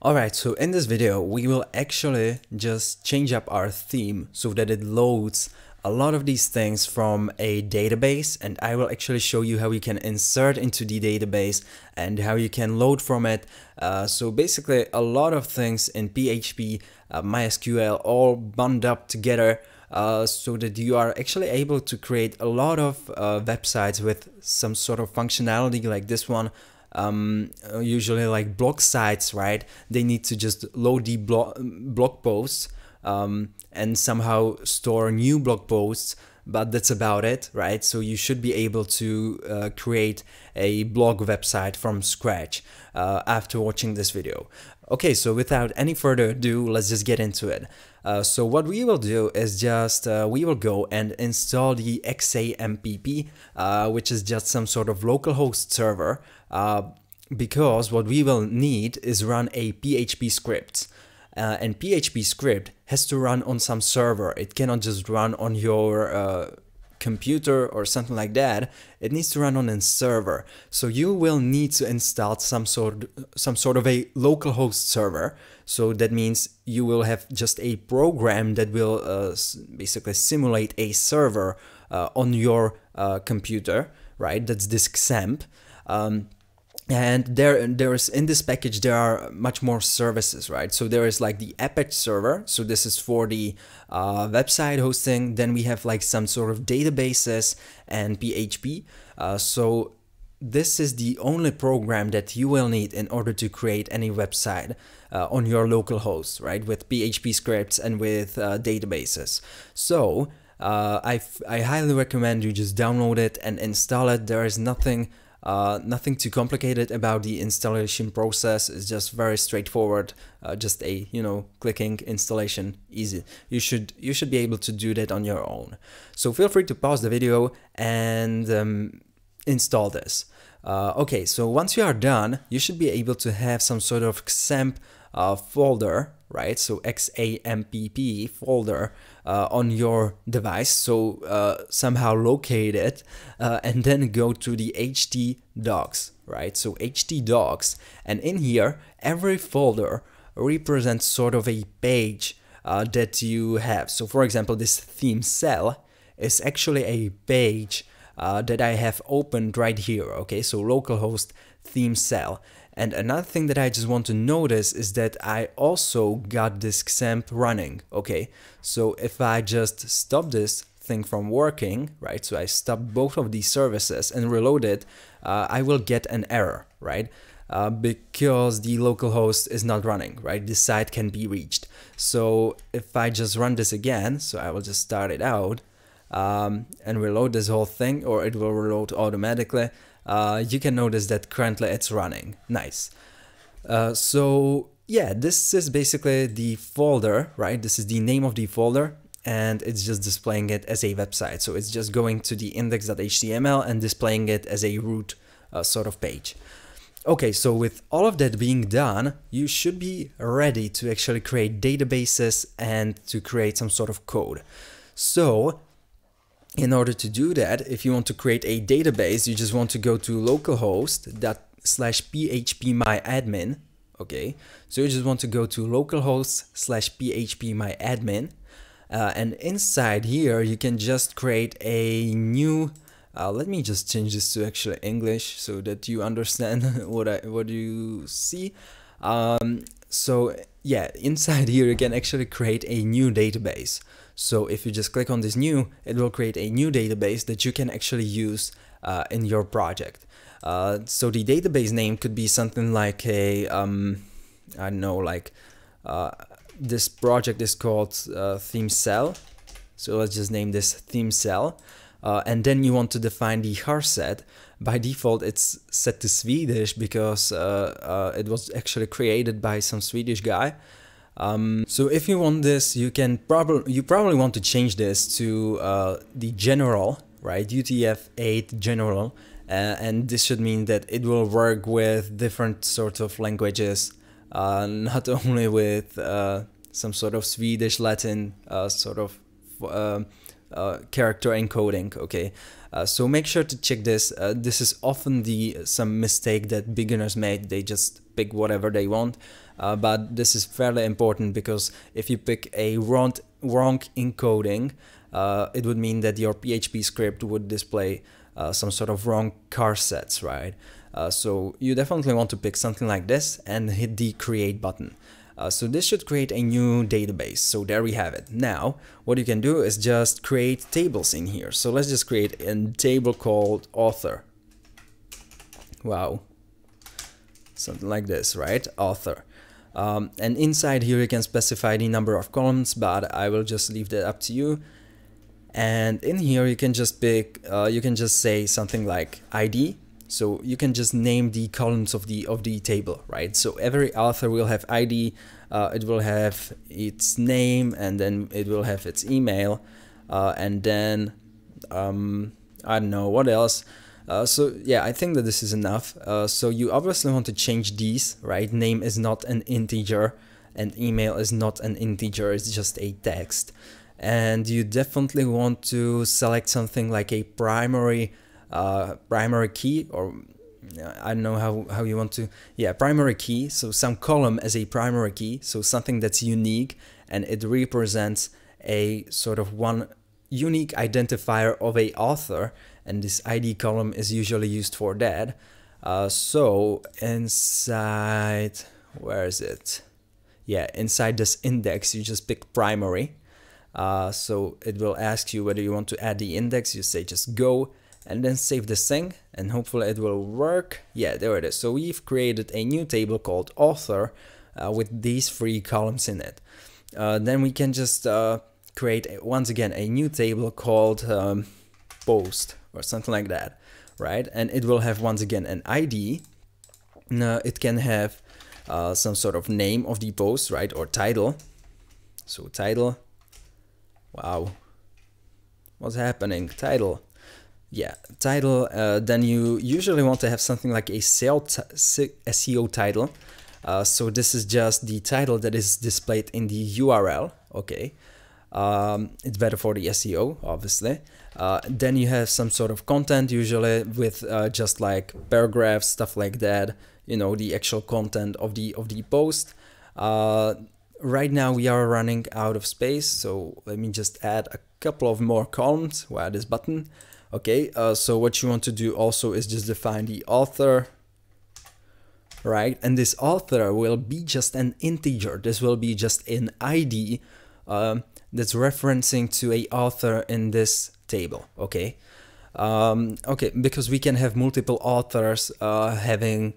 Alright, so in this video we will actually just change up our theme so that it loads a lot of these things from a database and I will actually show you how you can insert into the database and how you can load from it. Uh, so basically a lot of things in PHP, uh, MySQL all bundled up together uh, so that you are actually able to create a lot of uh, websites with some sort of functionality like this one um, usually like blog sites, right? They need to just load the blog, blog posts um, and somehow store new blog posts, but that's about it, right? So you should be able to uh, create a blog website from scratch uh, after watching this video. Okay, so without any further ado, let's just get into it. Uh, so what we will do is just, uh, we will go and install the XAMPP, uh, which is just some sort of localhost server, uh, because what we will need is run a PHP script. Uh, and PHP script has to run on some server. It cannot just run on your computer or something like that, it needs to run on a server. So you will need to install some sort some sort of a localhost server. So that means you will have just a program that will uh, basically simulate a server uh, on your uh, computer, right? That's this XAMPP. Um, and there there's in this package there are much more services right? So there is like the apache server. So this is for the uh, website hosting. Then we have like some sort of databases and php uh, so this is the only program that you will need in order to create any website uh, on your local host right? With php scripts and with uh, databases. So uh, I, I highly recommend you just download it and install it. There is nothing uh, nothing too complicated about the installation process. It's just very straightforward. Uh, just a you know clicking installation, easy. You should you should be able to do that on your own. So feel free to pause the video and um, install this. Uh, okay, so once you are done, you should be able to have some sort of XAMPP uh, folder, right? So XAMPP folder uh, on your device. So uh, somehow locate it uh, and then go to the HT docs, right? So htdocs, and in here, every folder represents sort of a page uh, that you have. So for example, this theme cell is actually a page uh, that I have opened right here. Okay, so localhost theme cell. And another thing that I just want to notice is that I also got this XAMPP running, okay? So if I just stop this thing from working, right? So I stop both of these services and reload it, uh, I will get an error, right? Uh, because the local host is not running, right? This site can be reached. So if I just run this again, so I will just start it out um, and reload this whole thing, or it will reload automatically uh, you can notice that currently it's running. Nice. Uh, so yeah, this is basically the folder, right? This is the name of the folder and it's just displaying it as a website. So it's just going to the index.html and displaying it as a root uh, sort of page. Okay, so with all of that being done, you should be ready to actually create databases and to create some sort of code. So in order to do that, if you want to create a database, you just want to go to localhost slash phpmyadmin. Okay, so you just want to go to localhost slash phpmyadmin. Uh, and inside here, you can just create a new. Uh, let me just change this to actually English so that you understand what I what you see. Um, so yeah, inside here you can actually create a new database. So if you just click on this new, it will create a new database that you can actually use uh, in your project. Uh, so the database name could be something like a, um, I don't know, like uh, this project is called uh, theme cell. So let's just name this theme cell. Uh, and then you want to define the charset. By default, it's set to Swedish because uh, it was actually created by some Swedish guy. Um, so if you want this, you can probably you probably want to change this to uh, the general, right? UTF-8 general, uh, and this should mean that it will work with different sorts of languages, uh, not only with uh, some sort of Swedish, Latin uh, sort of uh, character encoding. Okay, so make sure to check this. this is often the some mistake that beginners make. They just pick whatever they want. Uh, but this is fairly important because if you pick a wrong, wrong encoding, uh, it would mean that your PHP script would display uh, some sort of wrong charsets, right? Uh, so you definitely want to pick something like this and hit the create button. Uh, so this should create a new database. So there we have it. Now, what you can do is just create tables in here. So let's just create a table called author. Wow. Something like this, right? Author. Um, and inside here you can specify the number of columns, but I will just leave that up to you. And in here you can just pick, uh, you can just say something like ID so you can just name the columns of the of the table, right? So every author will have ID, uh, it will have its name, and then it will have its email, uh, and then um, I don't know what else. Uh, so yeah, I think that this is enough. Uh, so you obviously want to change these, right? Name is not an integer, and email is not an integer. It's just a text, and you definitely want to select something like a primary uh, primary key or I don't know how, how you want to, yeah, primary key. So some column as a primary key. So something that's unique and it represents a sort of one unique identifier of a author. And this ID column is usually used for that. Uh, so inside, where is it? Yeah, inside this index, you just pick primary. Uh, so it will ask you whether you want to add the index. You say just go and then save this thing and hopefully it will work. Yeah, there it is. So we've created a new table called author uh, with these three columns in it. Uh, then we can just uh, create once again a new table called um, post or something like that, right? And it will have once again an ID. it can have uh, some sort of name of the post, right? Or title. So title. Wow. What's happening? Title yeah, title, uh, then you usually want to have something like a SEO title. Uh, so this is just the title that is displayed in the URL, okay. Um, it's better for the SEO, obviously. Uh, then you have some sort of content, usually with uh, just like paragraphs, stuff like that. You know, the actual content of the of the post. Uh, right now we are running out of space, so let me just add a couple of more columns via this button. Okay, uh, so what you want to do also is just define the author, right? And this author will be just an integer. This will be just an ID um, that's referencing to a author in this table, okay? Um, okay, because we can have multiple authors uh, having,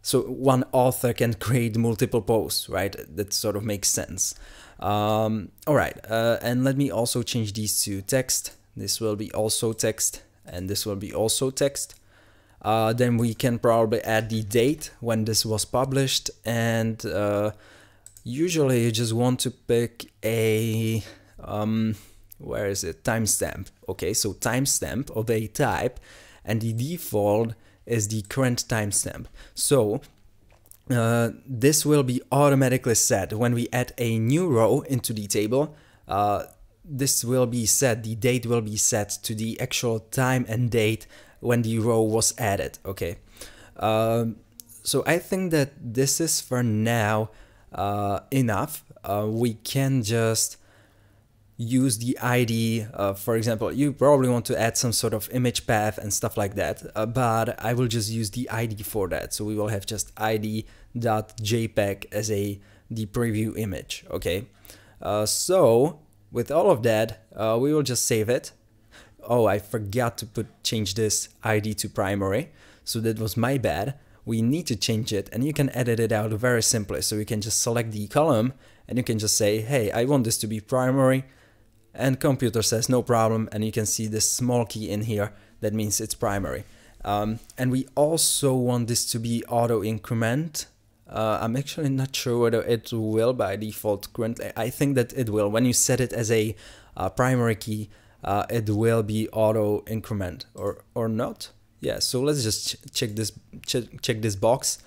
so one author can create multiple posts, right? That sort of makes sense. Um, all right, uh, and let me also change these to text this will be also text and this will be also text. Uh, then we can probably add the date when this was published and uh, usually you just want to pick a um, where is it? Timestamp. Okay so timestamp of a type and the default is the current timestamp. So uh, this will be automatically set. When we add a new row into the table uh, this will be set, the date will be set to the actual time and date when the row was added, okay? Um, so I think that this is for now uh, enough. Uh, we can just use the ID, uh, for example, you probably want to add some sort of image path and stuff like that, uh, but I will just use the ID for that. So we will have just id.jpg as a the preview image, okay? Uh, so with all of that, uh, we will just save it. Oh, I forgot to put change this ID to primary. So that was my bad. We need to change it and you can edit it out very simply. So you can just select the column and you can just say, hey, I want this to be primary. And computer says no problem. And you can see this small key in here. That means it's primary. Um, and we also want this to be auto increment uh, I'm actually not sure whether it will by default currently. I think that it will. When you set it as a uh, primary key, uh, it will be auto increment or or not. Yeah. So let's just ch check this ch check this box.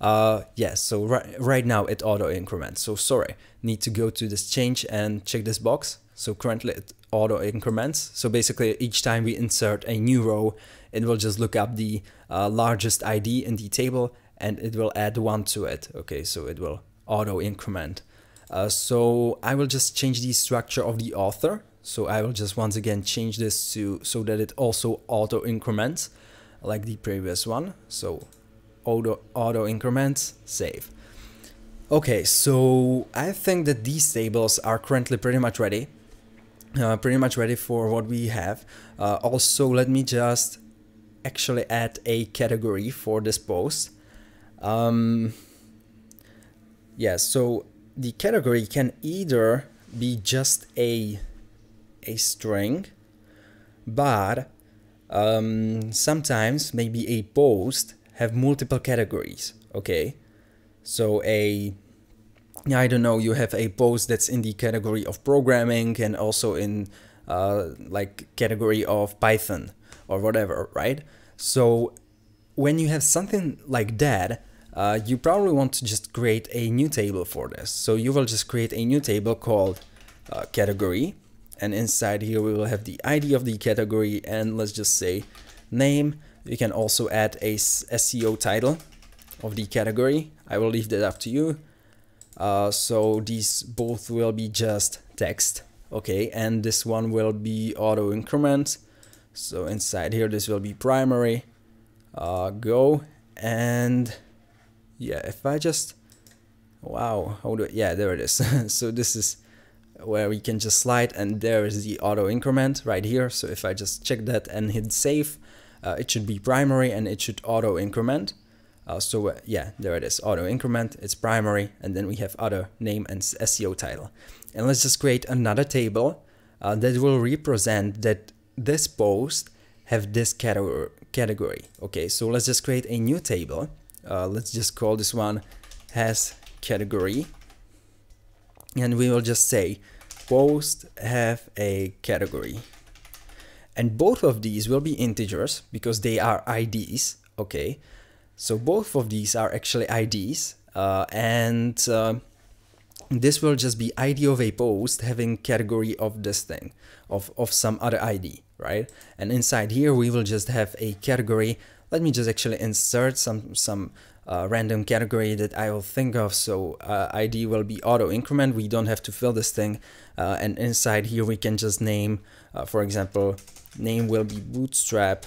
Uh, yes. Yeah, so right right now it auto increments. So sorry, need to go to this change and check this box. So currently it auto increments. So basically each time we insert a new row, it will just look up the uh, largest ID in the table and it will add one to it. Okay, so it will auto increment. Uh, so I will just change the structure of the author. So I will just once again change this to so that it also auto increments like the previous one. So auto auto increments save. Okay, so I think that these tables are currently pretty much ready. Uh, pretty much ready for what we have. Uh, also, let me just actually add a category for this post. Um, yeah, so the category can either be just a a string, but um, sometimes maybe a post have multiple categories. Okay, so a I don't know, you have a post that's in the category of programming and also in uh, like category of Python or whatever, right? So when you have something like that, uh, you probably want to just create a new table for this. So you will just create a new table called uh, category and inside here we will have the ID of the category. And let's just say name. You can also add a SEO title of the category. I will leave that up to you. Uh, so these both will be just text. Okay. And this one will be auto increment. So inside here this will be primary. Uh, go. And yeah if I just wow how do yeah there it is. So this is where we can just slide and there is the auto increment right here. So if I just check that and hit save uh, it should be primary and it should auto increment. Uh, so uh, yeah there it is auto increment it's primary and then we have other name and SEO title. And let's just create another table uh, that will represent that this post have this category. Okay so let's just create a new table. Uh, let's just call this one has category and we will just say post have a category. And both of these will be integers because they are IDs okay? So both of these are actually IDs uh, and uh, this will just be ID of a post having category of this thing of, of some other ID right? And inside here we will just have a category. Let me just actually insert some some uh, random category that I will think of. So uh, ID will be auto increment. We don't have to fill this thing. Uh, and inside here we can just name, uh, for example, name will be bootstrap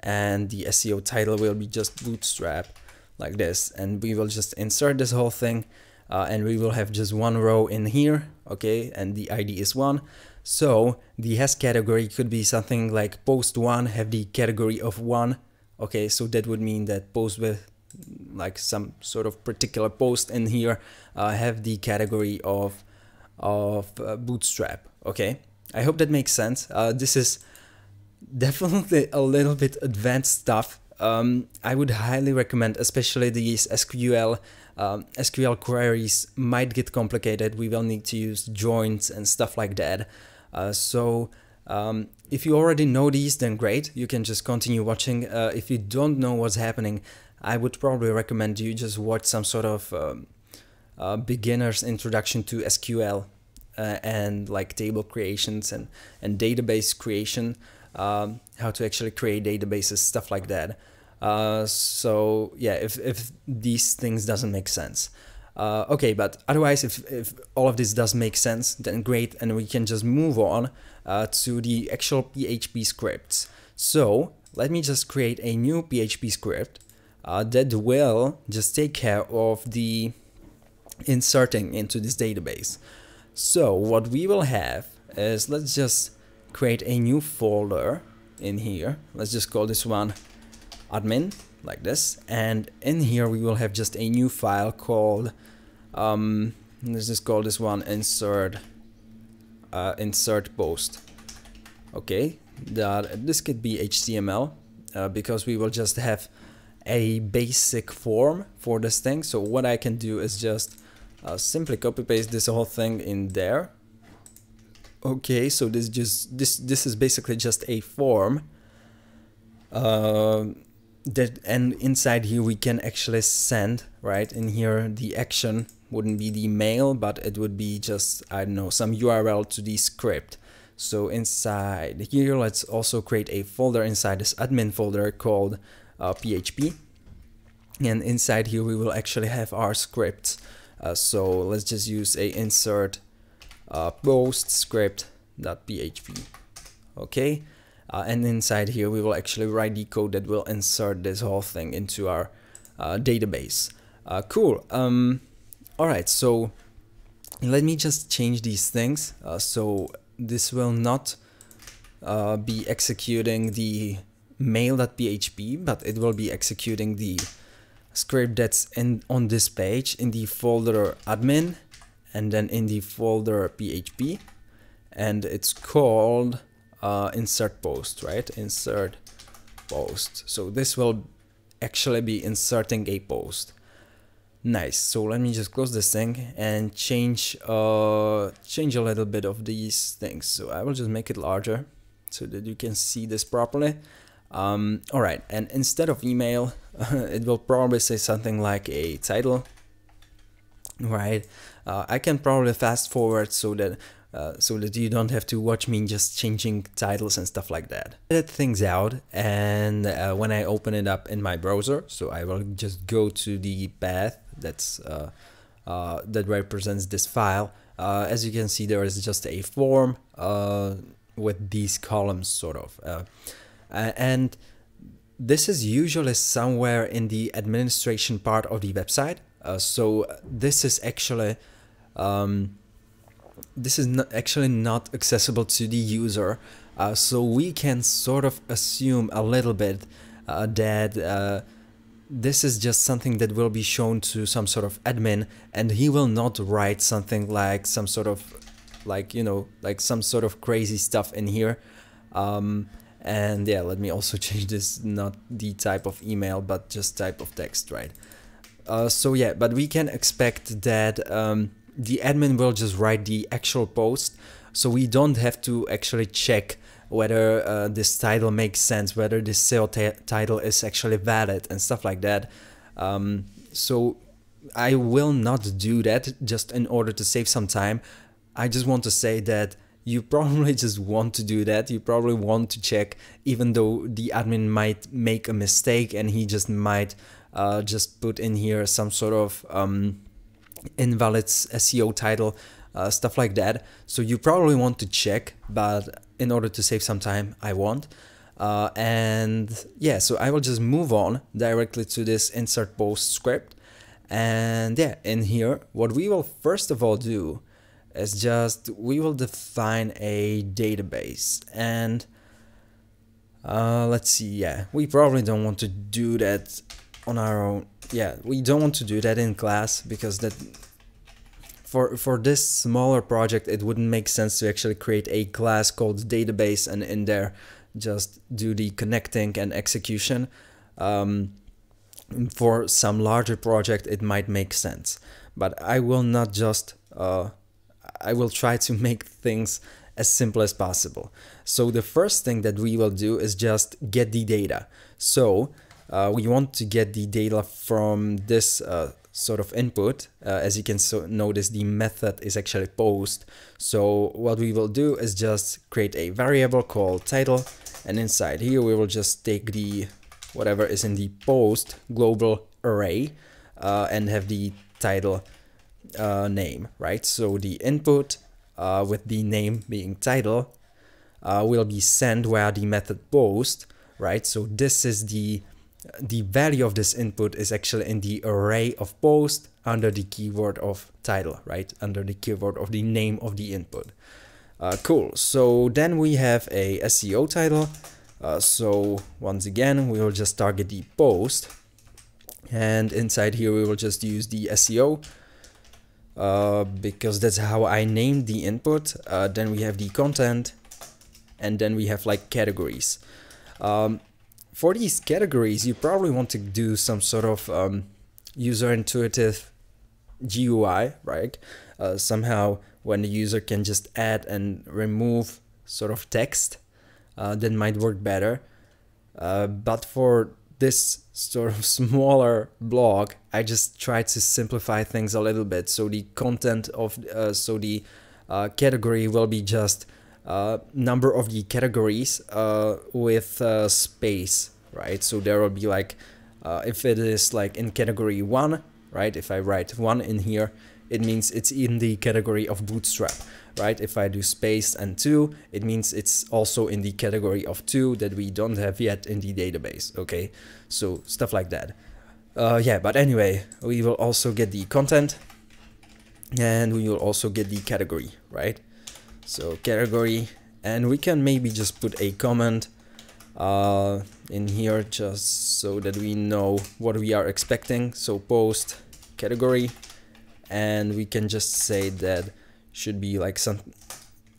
and the SEO title will be just bootstrap like this. And we will just insert this whole thing uh, and we will have just one row in here. Okay. And the ID is one. So the has category could be something like post one have the category of one okay so that would mean that post with like some sort of particular post in here uh, have the category of of uh, bootstrap. Okay i hope that makes sense. Uh, this is definitely a little bit advanced stuff. Um, i would highly recommend especially these sql um, sql queries might get complicated. We will need to use joins and stuff like that. Uh, so um, if you already know these, then great, you can just continue watching. Uh, if you don't know what's happening, I would probably recommend you just watch some sort of um, uh, beginner's introduction to SQL uh, and like table creations and, and database creation, um, how to actually create databases, stuff like that. Uh, so yeah, if, if these things doesn't make sense. Uh, okay, but otherwise, if, if all of this does make sense, then great, and we can just move on uh, to the actual PHP scripts. So let me just create a new PHP script uh, that will just take care of the inserting into this database. So what we will have is let's just create a new folder in here. Let's just call this one admin like this. And in here we will have just a new file called um, let's just call this one insert uh, insert post. Okay that this could be HTML uh, because we will just have a basic form for this thing. So what I can do is just uh, simply copy paste this whole thing in there. Okay so this just this this is basically just a form. Uh, that and inside here we can actually send right? In here the action wouldn't be the mail but it would be just I don't know some URL to the script. So inside here let's also create a folder inside this admin folder called uh, PHP and inside here we will actually have our scripts. Uh, so let's just use a insert uh, post script.php okay uh, and inside here we will actually write the code that will insert this whole thing into our uh, database. Uh, cool. Um, alright so let me just change these things. Uh, so this will not be executing the mail.php but it will be executing the script that's in on this page in the folder admin and then in the folder php and it's called uh, insert post right? Insert post. So this will actually be inserting a post. Nice. So let me just close this thing and change uh change a little bit of these things. So i will just make it larger so that you can see this properly. Um, all right, and instead of email, it will probably say something like a title, right? Uh, I can probably fast forward so that uh, so that you don't have to watch me just changing titles and stuff like that. Edit things out and uh, when I open it up in my browser, so I will just go to the path that's uh, uh that represents this file. Uh, as you can see, there is just a form with these columns sort of. And this is usually somewhere in the administration part of the website. So this is actually um, this is not actually not accessible to the user. Uh, so we can sort of assume a little bit uh, that uh, this is just something that will be shown to some sort of admin and he will not write something like some sort of like you know like some sort of crazy stuff in here um, and yeah let me also change this not the type of email but just type of text right uh, so yeah but we can expect that um, the admin will just write the actual post. So we don't have to actually check whether uh, this title makes sense whether this SEO title is actually valid and stuff like that. Um, so I will not do that just in order to save some time. I just want to say that you probably just want to do that. You probably want to check, even though the admin might make a mistake and he just might uh, just put in here some sort of um, invalid SEO title, uh, stuff like that. So you probably want to check, but in order to save some time, I won't. Uh, and yeah, so I will just move on directly to this insert post script. And yeah, in here, what we will first of all do is just we will define a database and uh, let's see yeah we probably don't want to do that on our own yeah we don't want to do that in class because that for for this smaller project it wouldn't make sense to actually create a class called database and in there just do the connecting and execution um, for some larger project it might make sense but I will not just uh, I will try to make things as simple as possible. So the first thing that we will do is just get the data. So uh, we want to get the data from this uh, sort of input. Uh, as you can so notice, the method is actually post. So what we will do is just create a variable called title. And inside here, we will just take the whatever is in the post global array uh, and have the title uh, name, right? So the input uh, with the name being title uh, will be sent via the method post, right? So this is the the value of this input is actually in the array of post under the keyword of title, right? Under the keyword of the name of the input. Uh, cool. So then we have a SEO title. Uh, so once again, we will just target the post. And inside here, we will just use the SEO uh, because that's how I named the input. Uh, then we have the content and then we have like categories. Um, for these categories, you probably want to do some sort of um, user intuitive GUI, right? Uh, somehow when the user can just add and remove sort of text, uh, that might work better. Uh, but for this sort of smaller blog, I just try to simplify things a little bit. So the content of, uh, so the uh, category will be just number of the categories uh, with uh, space, right? So there will be like Uh, if it is like in category 1, right, if I write 1 in here, it means it's in the category of Bootstrap, right? If I do space and 2, it means it's also in the category of 2 that we don't have yet in the database, okay? So stuff like that. Uh, yeah, but anyway, we will also get the content and we will also get the category, right? So category, and we can maybe just put a comment uh, in here just so that we know what we are expecting. So post category, and we can just say that should be like some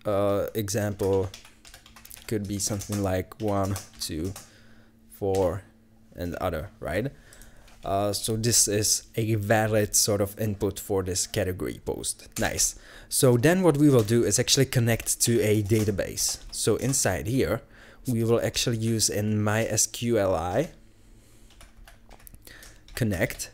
uh, example could be something like one, two, four, and other, right? Uh, so this is a valid sort of input for this category post. Nice. So then what we will do is actually connect to a database. So inside here, we will actually use in MySQLi connect.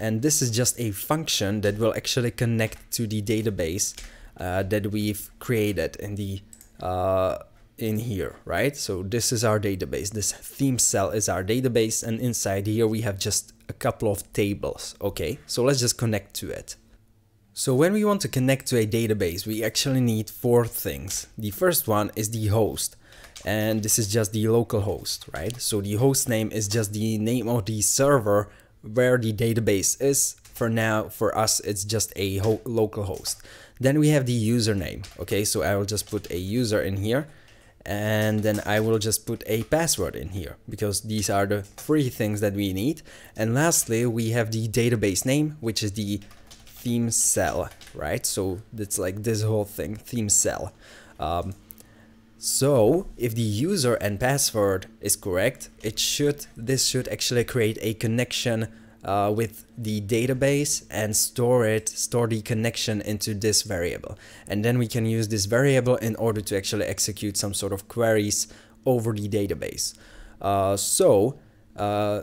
And this is just a function that will actually connect to the database uh, that we've created in the uh, in here, right? So this is our database. This theme cell is our database and inside here we have just a couple of tables, okay? So let's just connect to it. So when we want to connect to a database, we actually need four things. The first one is the host and this is just the local host, right? So the host name is just the name of the server where the database is. For now, for us, it's just a ho local host. Then we have the username, okay? So I will just put a user in here and then I will just put a password in here because these are the three things that we need. And lastly, we have the database name, which is the theme cell, right? So it's like this whole thing, theme cell. Um, so if the user and password is correct, it should this should actually create a connection uh, with the database and store it, store the connection into this variable. And then we can use this variable in order to actually execute some sort of queries over the database. Uh, so uh,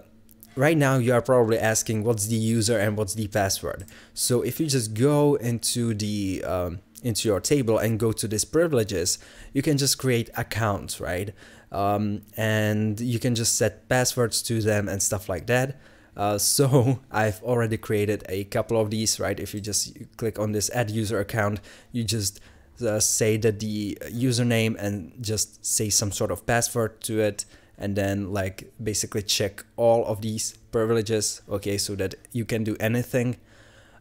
right now you are probably asking what's the user and what's the password. So if you just go into the um, into your table and go to this privileges, you can just create accounts, right? Um, and you can just set passwords to them and stuff like that. Uh, so I've already created a couple of these, right? If you just click on this add user account, you just uh, say that the username and just say some sort of password to it and then like basically check all of these privileges, okay, so that you can do anything.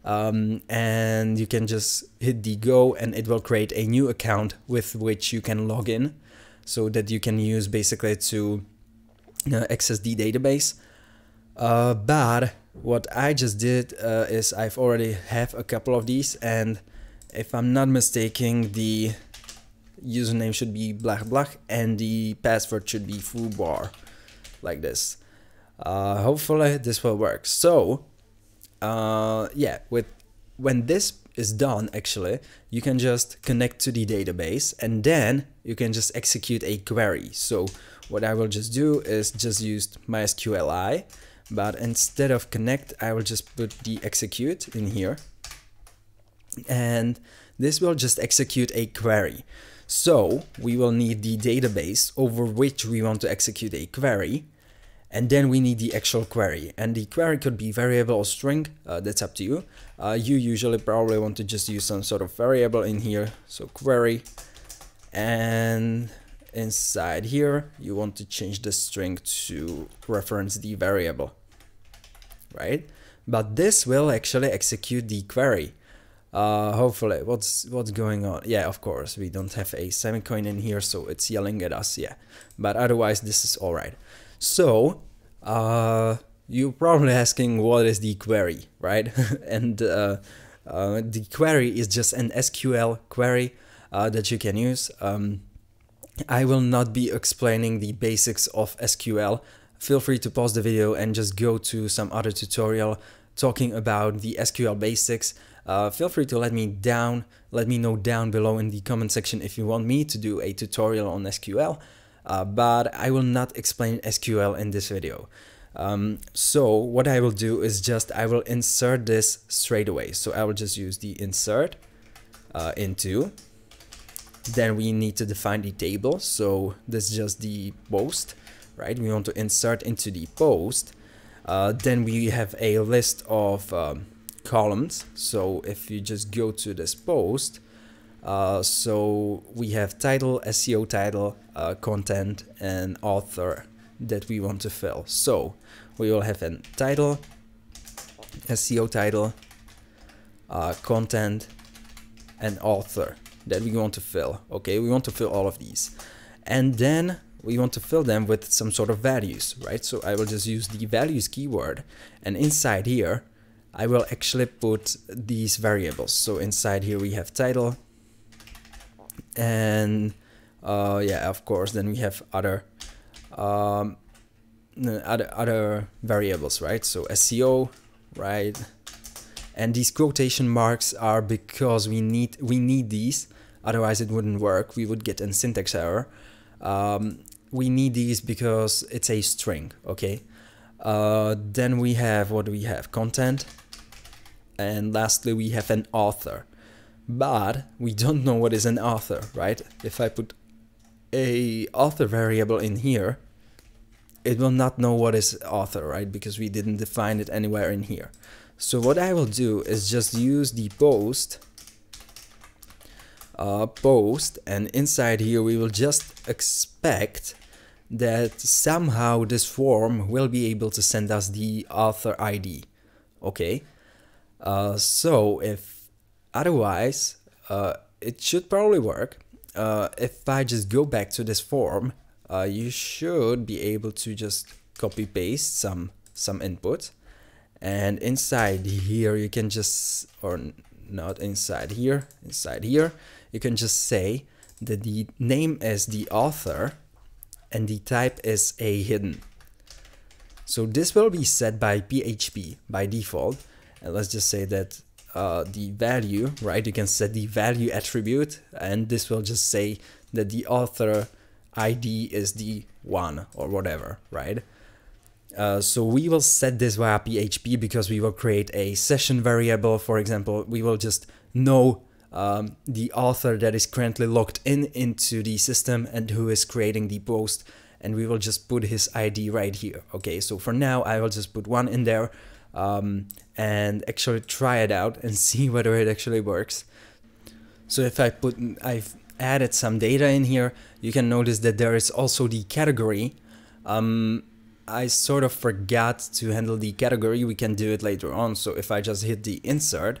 Um, and you can just hit the go and it will create a new account with which you can log in so that you can use basically to uh, access the database. Uh, but what I just did uh, is I've already have a couple of these and if I'm not mistaken the username should be black black and the password should be bar like this. Uh, hopefully this will work. So uh, yeah, with when this is done actually, you can just connect to the database and then you can just execute a query. So what I will just do is just use MySQLi but instead of connect I will just put the execute in here. And this will just execute a query. So we will need the database over which we want to execute a query. And then we need the actual query. And the query could be variable or string. Uh, that's up to you. Uh, you usually probably want to just use some sort of variable in here. So query. And inside here you want to change the string to reference the variable right? But this will actually execute the query. Uh, hopefully, what's what's going on? Yeah, of course, we don't have a semicolon in here, so it's yelling at us, yeah. But otherwise, this is all right. So, uh, you're probably asking what is the query, right? and uh, uh, the query is just an SQL query uh, that you can use. Um, I will not be explaining the basics of SQL feel free to pause the video and just go to some other tutorial talking about the SQL basics. Uh, feel free to let me down, let me know down below in the comment section if you want me to do a tutorial on SQL, uh, but I will not explain SQL in this video. Um, so what I will do is just I will insert this straight away. So I will just use the insert uh, into. Then we need to define the table. So this is just the post right? We want to insert into the post. Uh, then we have a list of um, columns. So if you just go to this post, uh, so we have title, SEO title, uh, content, and author that we want to fill. So we will have a title, SEO title, uh, content, and author that we want to fill. Okay, we want to fill all of these. And then we want to fill them with some sort of values, right? So I will just use the values keyword and inside here, I will actually put these variables. So inside here we have title and uh, yeah, of course, then we have other um, other other variables, right? So SEO, right? And these quotation marks are because we need we need these, otherwise it wouldn't work. We would get a syntax error. Um, we need these because it's a string, okay? Uh, then we have what do we have? Content, and lastly we have an author. But we don't know what is an author, right? If I put a author variable in here, it will not know what is author, right? Because we didn't define it anywhere in here. So what I will do is just use the post uh, post and inside here we will just expect that somehow this form will be able to send us the author ID okay? Uh, so if otherwise uh, it should probably work. Uh, if I just go back to this form uh, you should be able to just copy paste some some input. And inside here you can just or not inside here inside here you can just say that the name is the author and the type is a hidden. So this will be set by PHP by default. And let's just say that uh, the value right? You can set the value attribute and this will just say that the author ID is the one or whatever right? Uh, so we will set this via PHP because we will create a session variable. For example, we will just know um, the author that is currently logged in into the system and who is creating the post and we will just put his ID right here. Okay, so for now I will just put one in there um, and actually try it out and see whether it actually works. So if I put, I've added some data in here, you can notice that there is also the category. Um, I sort of forgot to handle the category, we can do it later on. So if I just hit the insert,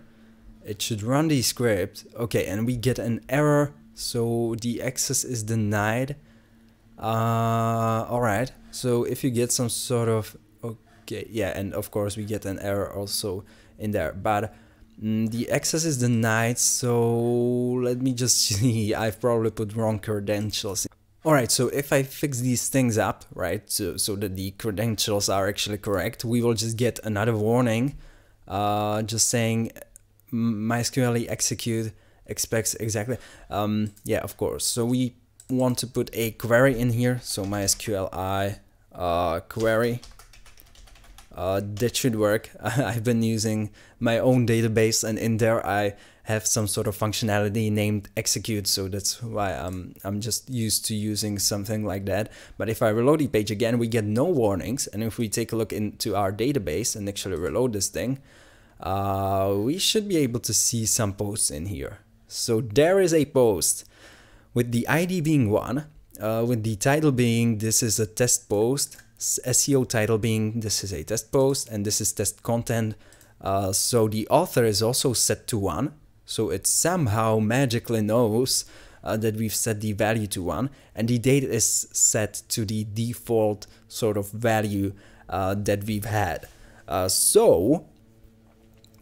it should run the script. Okay, and we get an error. So the access is denied. Uh, Alright, so if you get some sort of, okay, yeah, and of course we get an error also in there. But mm, the access is denied, so let me just see, I've probably put wrong credentials. Alright, so if I fix these things up, right, so, so that the credentials are actually correct, we will just get another warning uh, just saying MySQL execute expects exactly, um, yeah, of course. So we want to put a query in here, so MySQL uh, query, uh, that should work. I've been using my own database and in there I have some sort of functionality named execute. So that's why I'm, I'm just used to using something like that. But if I reload the page again we get no warnings. And if we take a look into our database and actually reload this thing uh, we should be able to see some posts in here. So there is a post with the ID being one uh, with the title being this is a test post. SEO title being this is a test post and this is test content. Uh, so the author is also set to one. So it somehow magically knows uh, that we've set the value to 1 and the date is set to the default sort of value uh, that we've had. Uh, so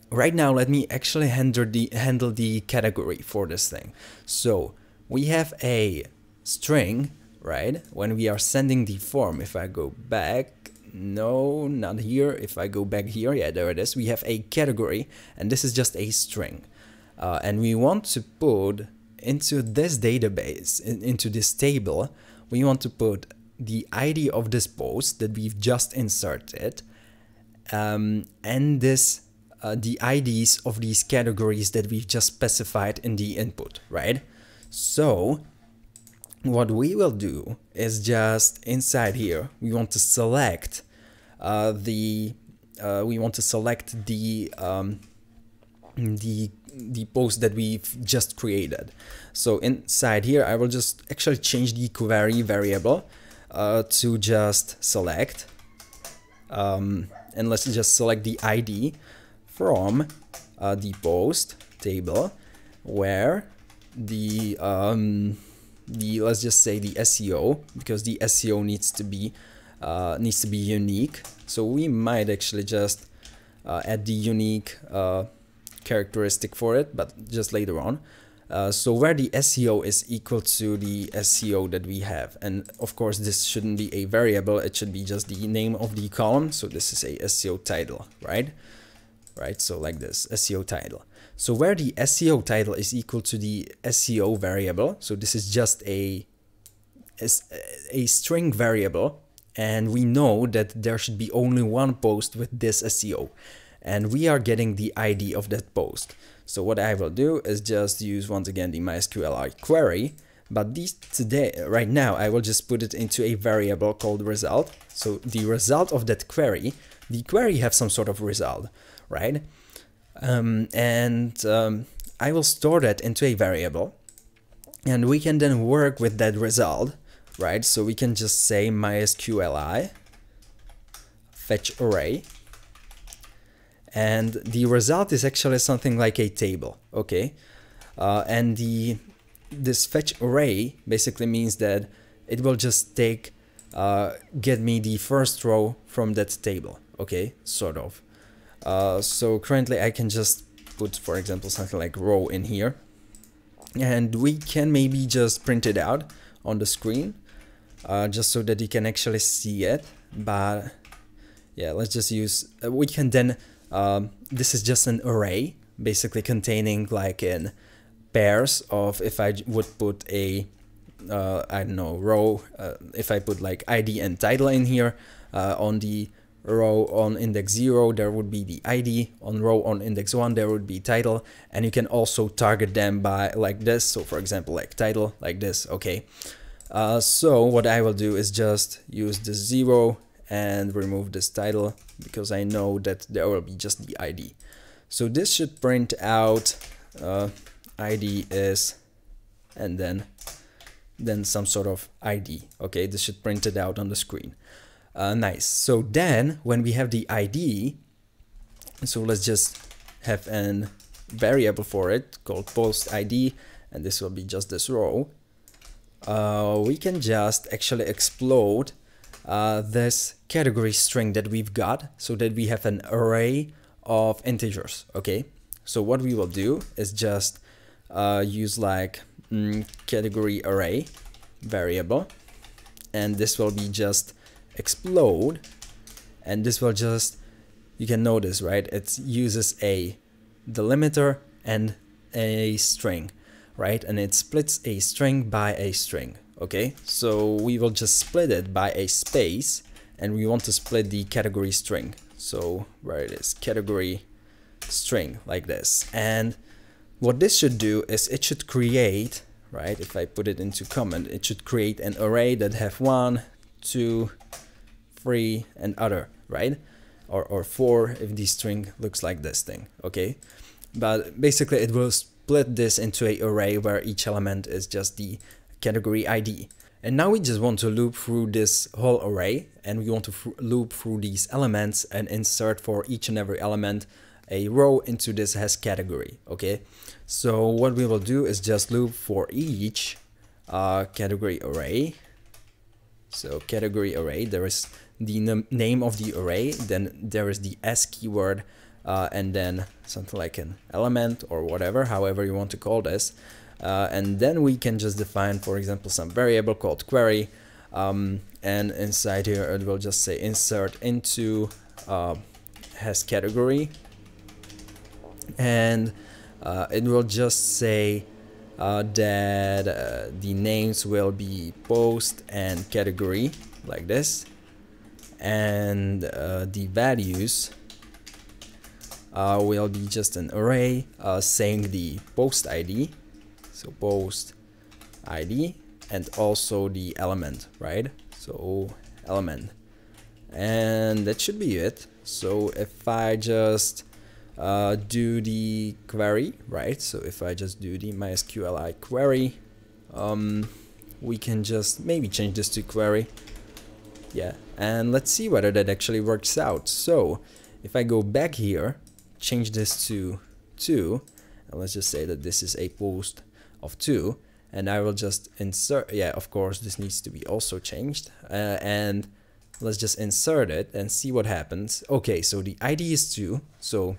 right now let me actually handle the, handle the category for this thing. So we have a string, right? When we are sending the form, if I go back, no, not here. If I go back here, yeah, there it is. We have a category and this is just a string uh, and we want to put into this database, in, into this table, we want to put the ID of this post that we've just inserted um, and this uh, the IDs of these categories that we've just specified in the input, right? So what we will do is just inside here we want to select uh, the uh, we want to select the um, the the post that we've just created so inside here I will just actually change the query variable uh, to just select um, and let's just select the ID from uh, the post table where the um, the let's just say the SEO because the SEO needs to be uh, needs to be unique. So we might actually just uh, add the unique uh, characteristic for it but just later on. Uh, so where the SEO is equal to the SEO that we have. And of course this shouldn't be a variable. It should be just the name of the column. So this is a SEO title right right so like this SEO title so where the SEO title is equal to the SEO variable, so this is just a, a string variable, and we know that there should be only one post with this SEO, and we are getting the ID of that post. So what I will do is just use once again the MySQLi query, but these today, right now, I will just put it into a variable called result. So the result of that query, the query have some sort of result, right? um, and um, I will store that into a variable. And we can then work with that result right? So we can just say mysqli fetch array. And the result is actually something like a table okay? Uh, and the this fetch array basically means that it will just take uh, get me the first row from that table okay? Sort of uh, so currently I can just put, for example, something like row in here. And we can maybe just print it out on the screen, uh, just so that you can actually see it. But yeah, let's just use, uh, we can then, um, this is just an array, basically containing like in pairs of, if I would put a uh, I don't know, row, uh, if I put like ID and title in here, uh, on the row on index 0 there would be the id on row on index 1 there would be title. And you can also target them by like this. So for example like title like this. Okay. Uh, so what I will do is just use the 0 and remove this title because I know that there will be just the ID so this should print out uh, ID is and then then some sort of ID okay. This should print it out on the screen uh, nice. So then when we have the ID, so let's just have an variable for it called post ID, and this will be just this row. Uh, we can just actually explode uh, this category string that we've got so that we have an array of integers. Okay. So what we will do is just uh, use like mm, category array variable, and this will be just explode and this will just you can notice right? It uses a delimiter and a string right? And it splits a string by a string okay? So we will just split it by a space and we want to split the category string. So where it is category string like this. And what this should do is it should create right if I put it into comment it should create an array that have one two free, and other, right? Or, or for if the string looks like this thing, okay? But basically it will split this into a array where each element is just the category ID. And now we just want to loop through this whole array and we want to loop through these elements and insert for each and every element a row into this has category, okay? So what we will do is just loop for each uh, category array. So category array, there is the name of the array, then there is the s keyword, uh, and then something like an element or whatever, however you want to call this. Uh, and then we can just define, for example, some variable called query, um, and inside here it will just say insert into uh, has category, and uh, it will just say uh, that uh, the names will be post and category like this and uh, the values uh, will be just an array uh, saying the post ID so post ID and also the element, right? So element. And that should be it. So if I just uh, do the query, right? So if I just do the MySQLi query, um, we can just maybe change this to query. Yeah, and let's see whether that actually works out. So if I go back here, change this to 2, and let's just say that this is a post of 2, and I will just insert, yeah, of course, this needs to be also changed, uh, and let's just insert it and see what happens. Okay, so the ID is 2, so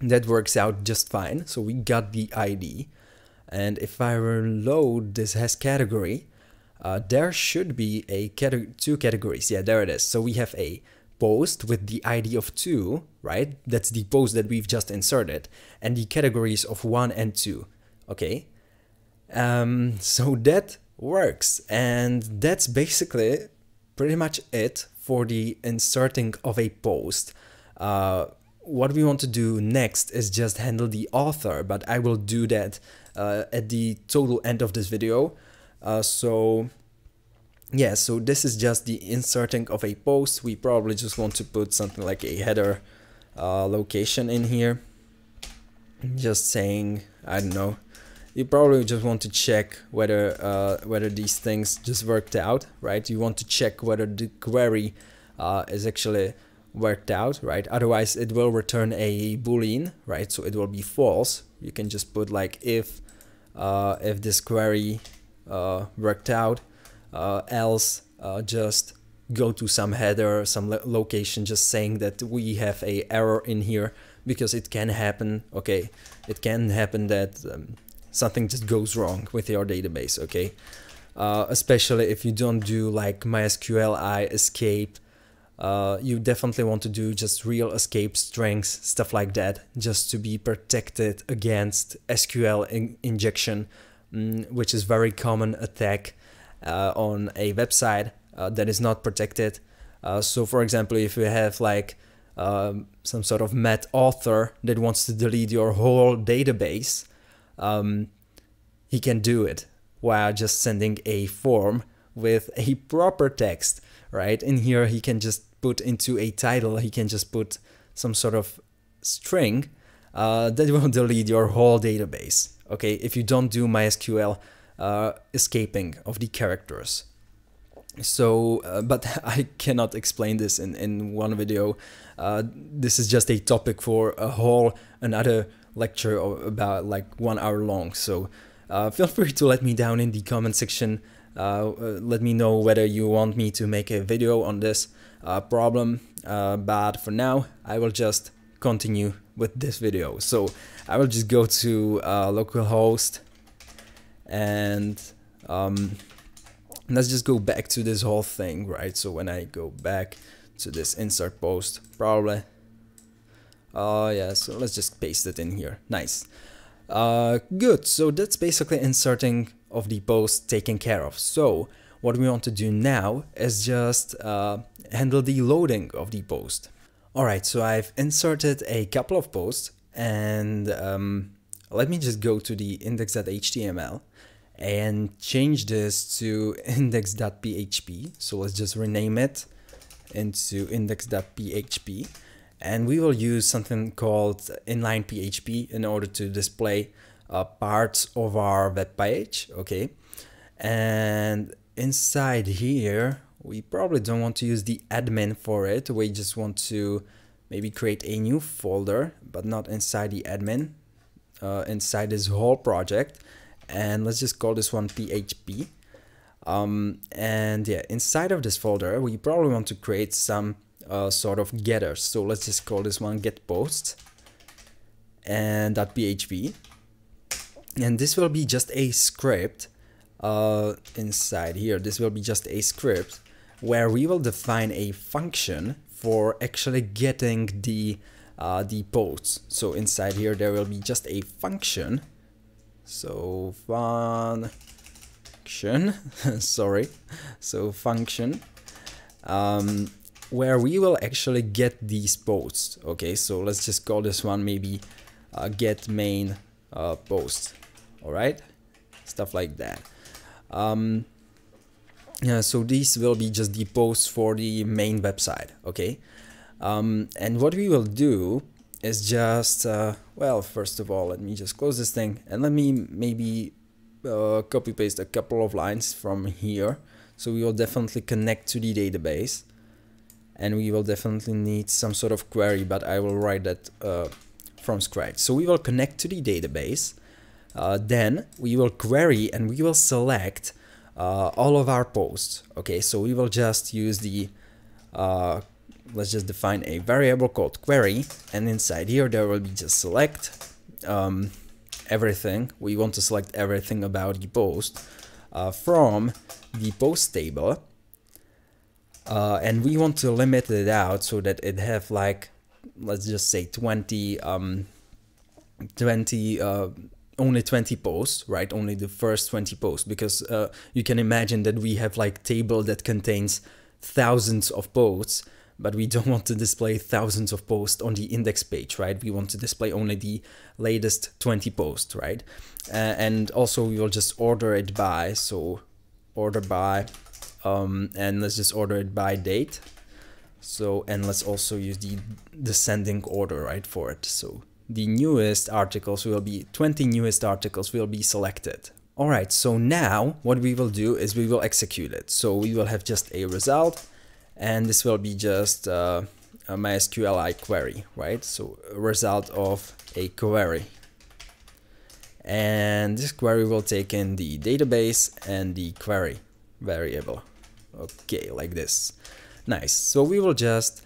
that works out just fine. So we got the ID, and if I reload this has category, uh, there should be a cate two categories. Yeah, there it is. So we have a post with the ID of 2, right? That's the post that we've just inserted, and the categories of 1 and 2, okay? Um, so that works, and that's basically pretty much it for the inserting of a post. Uh, what we want to do next is just handle the author, but I will do that uh, at the total end of this video. Uh, so yeah, so this is just the inserting of a post. We probably just want to put something like a header uh, location in here. Just saying, I don't know. You probably just want to check whether uh, whether these things just worked out, right? You want to check whether the query uh, is actually worked out, right? Otherwise, it will return a boolean, right? So it will be false. You can just put like if uh, if this query worked out, uh, else uh, just go to some header, some lo location, just saying that we have a error in here because it can happen. Okay, it can happen that um, something just goes wrong with your database. Okay. Uh, especially if you don't do like MySQLi escape uh, you definitely want to do just real escape strings, stuff like that, just to be protected against SQL in injection, which is very common attack uh, on a website uh, that is not protected. Uh, so for example, if you have like um, some sort of mad author that wants to delete your whole database, um, he can do it while just sending a form with a proper text right? In here, he can just put into a title, he can just put some sort of string uh, that will delete your whole database, okay? If you don't do MySQL uh, escaping of the characters. So, uh, but I cannot explain this in, in one video. Uh, this is just a topic for a whole another lecture about like one hour long. So uh, feel free to let me down in the comment section uh, uh, let me know whether you want me to make a video on this problem but for now I will just continue with this video. So I will just go to localhost and um, let's just go back to this whole thing right? So when I go back to this insert post probably oh uh, yeah so let's just paste it in here. Nice. Uh, good. So that's basically inserting of the post taken care of. So what we want to do now is just uh, handle the loading of the post. Alright, so I've inserted a couple of posts and um, let me just go to the index.html and change this to index.php. So let's just rename it into index.php and we will use something called inline PHP in order to display uh, parts of our web page okay and inside here we probably don't want to use the admin for it. We just want to maybe create a new folder but not inside the admin uh, inside this whole project. And let's just call this one php um, and yeah inside of this folder we probably want to create some uh, sort of getters. So let's just call this one get posts and .php and this will be just a script uh, inside here. This will be just a script where we will define a function for actually getting the uh, the posts so inside here there will be just a function. So function sorry. So function um, where we will actually get these posts. Okay so let's just call this one maybe uh, get main uh, post. All right? Stuff like that. Um, so these will be just the posts for the main website, okay? Um, and what we will do is just, uh, well, first of all, let me just close this thing and let me maybe uh, copy paste a couple of lines from here. So we will definitely connect to the database and we will definitely need some sort of query, but I will write that uh, from scratch. So we will connect to the database, uh, then we will query and we will select uh, all of our posts. Okay, so we will just use the, uh, let's just define a variable called query and inside here there will be just select um, everything. We want to select everything about the post uh, from the post table uh, and we want to limit it out so that it have like let's just say 20 um 20 uh, only 20 posts right? Only the first 20 posts because uh, you can imagine that we have like table that contains thousands of posts but we don't want to display thousands of posts on the index page right? We want to display only the latest 20 posts right? Uh, and also we will just order it by so order by um, and let's just order it by date. So and let's also use the descending order right for it. So the newest articles will be 20 newest articles will be selected. Alright so now what we will do is we will execute it. So we will have just a result and this will be just uh, a MySQLi query right? So result of a query. And this query will take in the database and the query variable. Okay like this. Nice. So we will just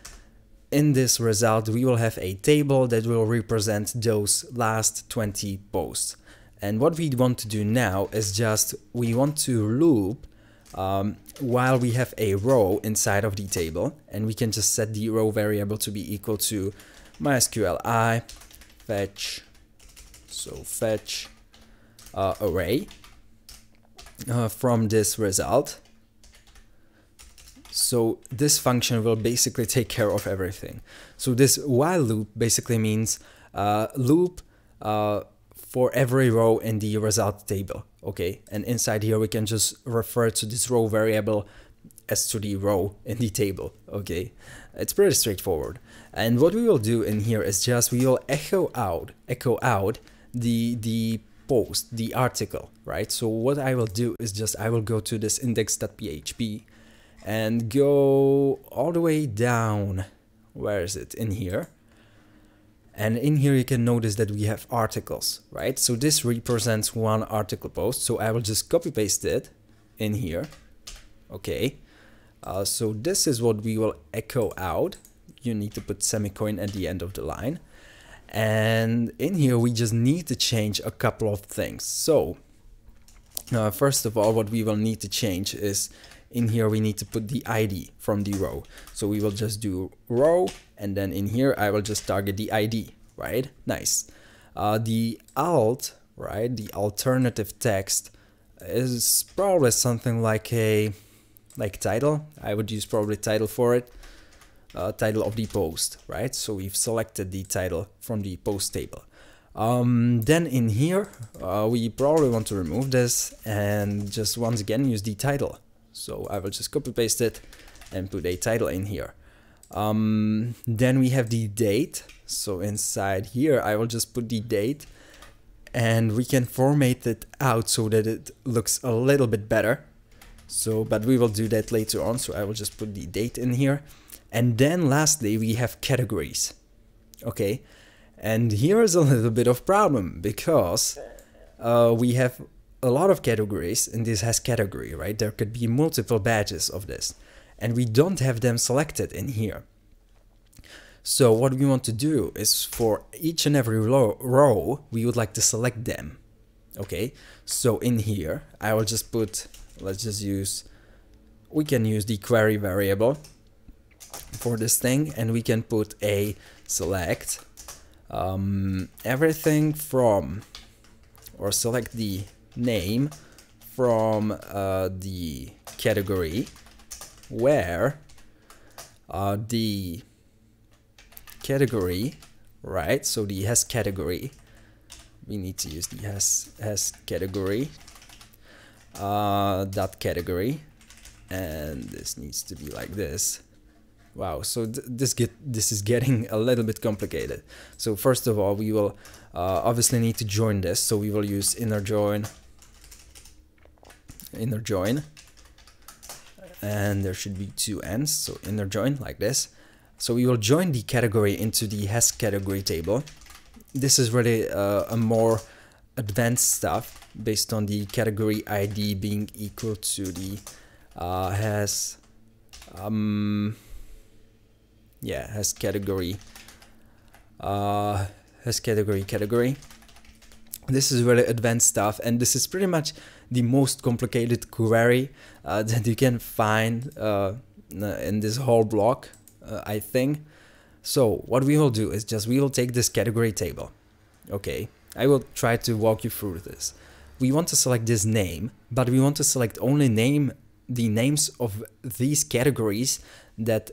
in this result we will have a table that will represent those last 20 posts. And what we want to do now is just we want to loop um, while we have a row inside of the table and we can just set the row variable to be equal to mysql i fetch so fetch uh, array uh, from this result so this function will basically take care of everything. So this while loop basically means uh, loop uh, for every row in the result table. Okay, and inside here we can just refer to this row variable as to the row in the table. Okay, it's pretty straightforward. And what we will do in here is just we will echo out, echo out the the post, the article, right? So what I will do is just I will go to this index.php and go all the way down. Where is it? In here. And in here you can notice that we have articles, right? So this represents one article post. So I will just copy paste it in here. Okay. Uh, so this is what we will echo out. You need to put semicolon at the end of the line. And in here we just need to change a couple of things. So uh, first of all, what we will need to change is in here we need to put the ID from the row. So we will just do row and then in here I will just target the ID, right? Nice. Uh, the alt, right, the alternative text is probably something like a like title. I would use probably title for it. Uh, title of the post, right? So we've selected the title from the post table. Um, then in here, uh, we probably want to remove this and just once again use the title. So I will just copy paste it and put a title in here. Um, then we have the date. So inside here, I will just put the date and we can format it out so that it looks a little bit better. So, but we will do that later on. So I will just put the date in here. And then lastly, we have categories. Okay. And here is a little bit of problem because uh, we have a lot of categories and this has category, right? There could be multiple badges of this and we don't have them selected in here. So what we want to do is for each and every row, we would like to select them. Okay, so in here, I will just put, let's just use, we can use the query variable for this thing and we can put a select um, everything from, or select the name from uh, the category where uh, the category, right? So the has category, we need to use the has has category. uh, dot category and this needs to be like this wow so th this get this is getting a little bit complicated so first of all we will uh, obviously need to join this so we will use inner join inner join. And there should be two ends so inner join like this. So we will join the category into the has category table. This is really uh, a more advanced stuff based on the category ID being equal to the uh, has um yeah has category uh has category category. This is really advanced stuff and this is pretty much the most complicated query uh, that you can find uh, in this whole block uh, I think. So what we will do is just we will take this category table. Okay I will try to walk you through this. We want to select this name but we want to select only name the names of these categories that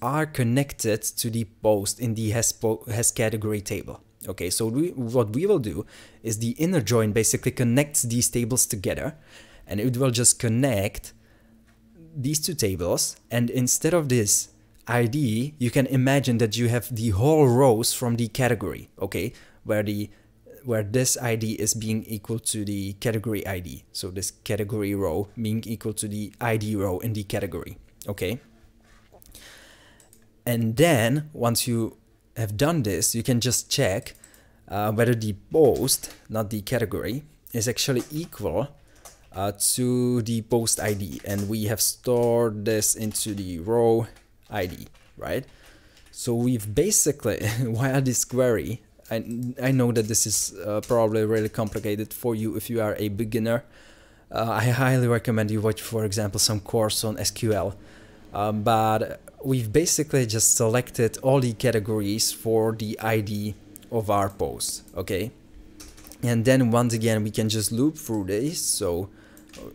are connected to the post in the has, has category table. Okay, so we, what we will do is the inner join basically connects these tables together and it will just connect these two tables and instead of this ID, you can imagine that you have the whole rows from the category, okay, where the where this ID is being equal to the category ID. So this category row being equal to the ID row in the category, okay? And then once you have done this, you can just check uh, whether the post, not the category, is actually equal uh, to the post ID. And we have stored this into the row ID, right? So we've basically, via this query, I, I know that this is uh, probably really complicated for you if you are a beginner. Uh, I highly recommend you watch, for example, some course on SQL. Um, but we've basically just selected all the categories for the ID of our post, okay? And then once again, we can just loop through this. So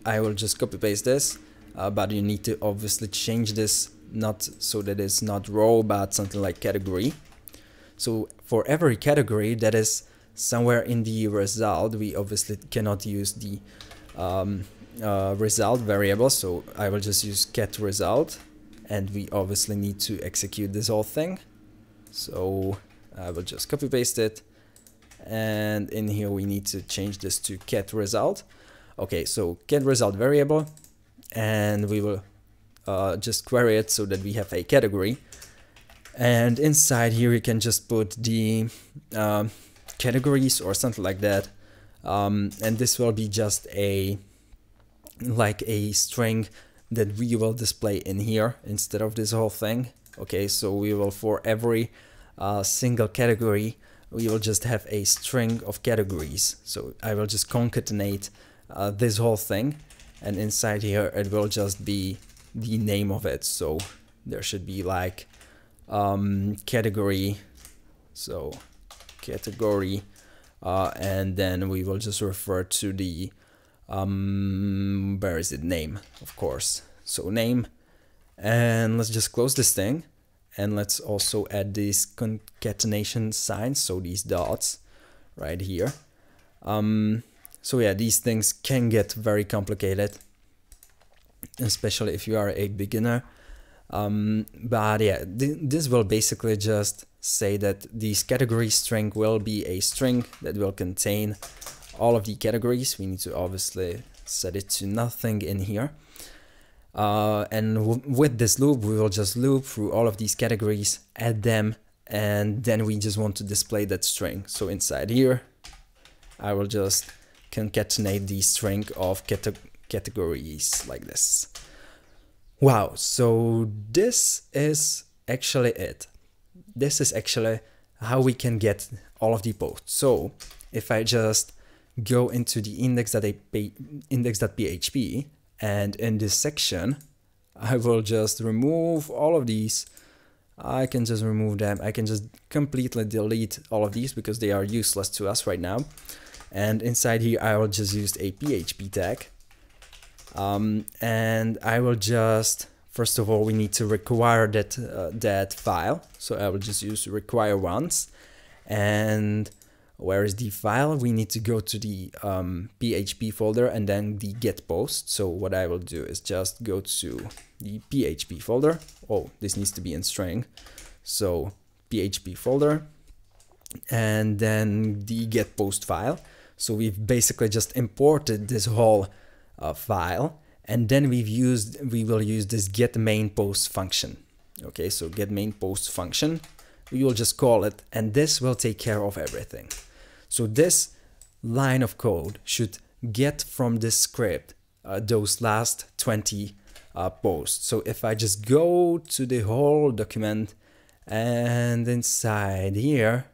I will just copy paste this, uh, but you need to obviously change this not so that it's not row, but something like category. So for every category that is somewhere in the result, we obviously cannot use the um, uh, result variable. So I will just use get result and we obviously need to execute this whole thing. So I will just copy paste it and in here we need to change this to get result. Okay, so get result variable and we will uh, just query it so that we have a category and inside here you can just put the um, categories or something like that um, and this will be just a like a string that we will display in here instead of this whole thing. Okay so we will for every uh, single category we will just have a string of categories. So I will just concatenate uh, this whole thing and inside here it will just be the name of it. So there should be like um, category so category uh, and then we will just refer to the um, where is it? Name of course. So name. And let's just close this thing. And let's also add these concatenation signs. So these dots right here. Um, so yeah these things can get very complicated especially if you are a beginner. Um, but yeah, th this will basically just say that this category string will be a string that will contain all of the categories. We need to obviously set it to nothing in here. Uh, and with this loop, we will just loop through all of these categories, add them, and then we just want to display that string. So inside here, I will just concatenate the string of cate categories like this. Wow, so this is actually it. This is actually how we can get all of the posts. So if I just go into the index that a index.php and in this section, I will just remove all of these. I can just remove them. I can just completely delete all of these because they are useless to us right now. And inside here, I will just use a PHP tag um, and I will just first of all we need to require that uh, that file so I will just use require once and where is the file? We need to go to the um, php folder and then the get post. So what i will do is just go to the php folder. Oh this needs to be in string. So php folder and then the get post file. So we've basically just imported this whole uh, file and then we've used we will use this get main post function. Okay so get main post function. We will just call it and this will take care of everything so this line of code should get from this script uh, those last 20 uh, posts so if I just go to the whole document and inside here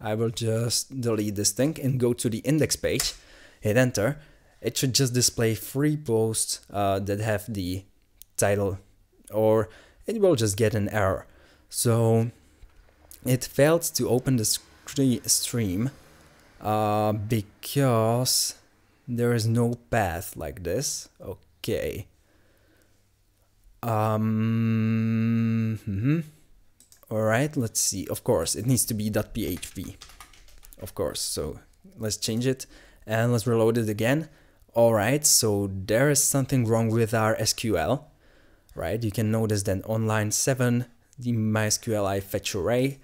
I will just delete this thing and go to the index page hit enter it should just display three posts uh, that have the title or it will just get an error. So it failed to open the stream uh, because there is no path like this. Okay. Um, mm -hmm. All right, let's see. Of course, it needs to be .php. Of course, so let's change it and let's reload it again. All right, so there is something wrong with our SQL, right? You can notice that on line 7, the MySQLi fetch array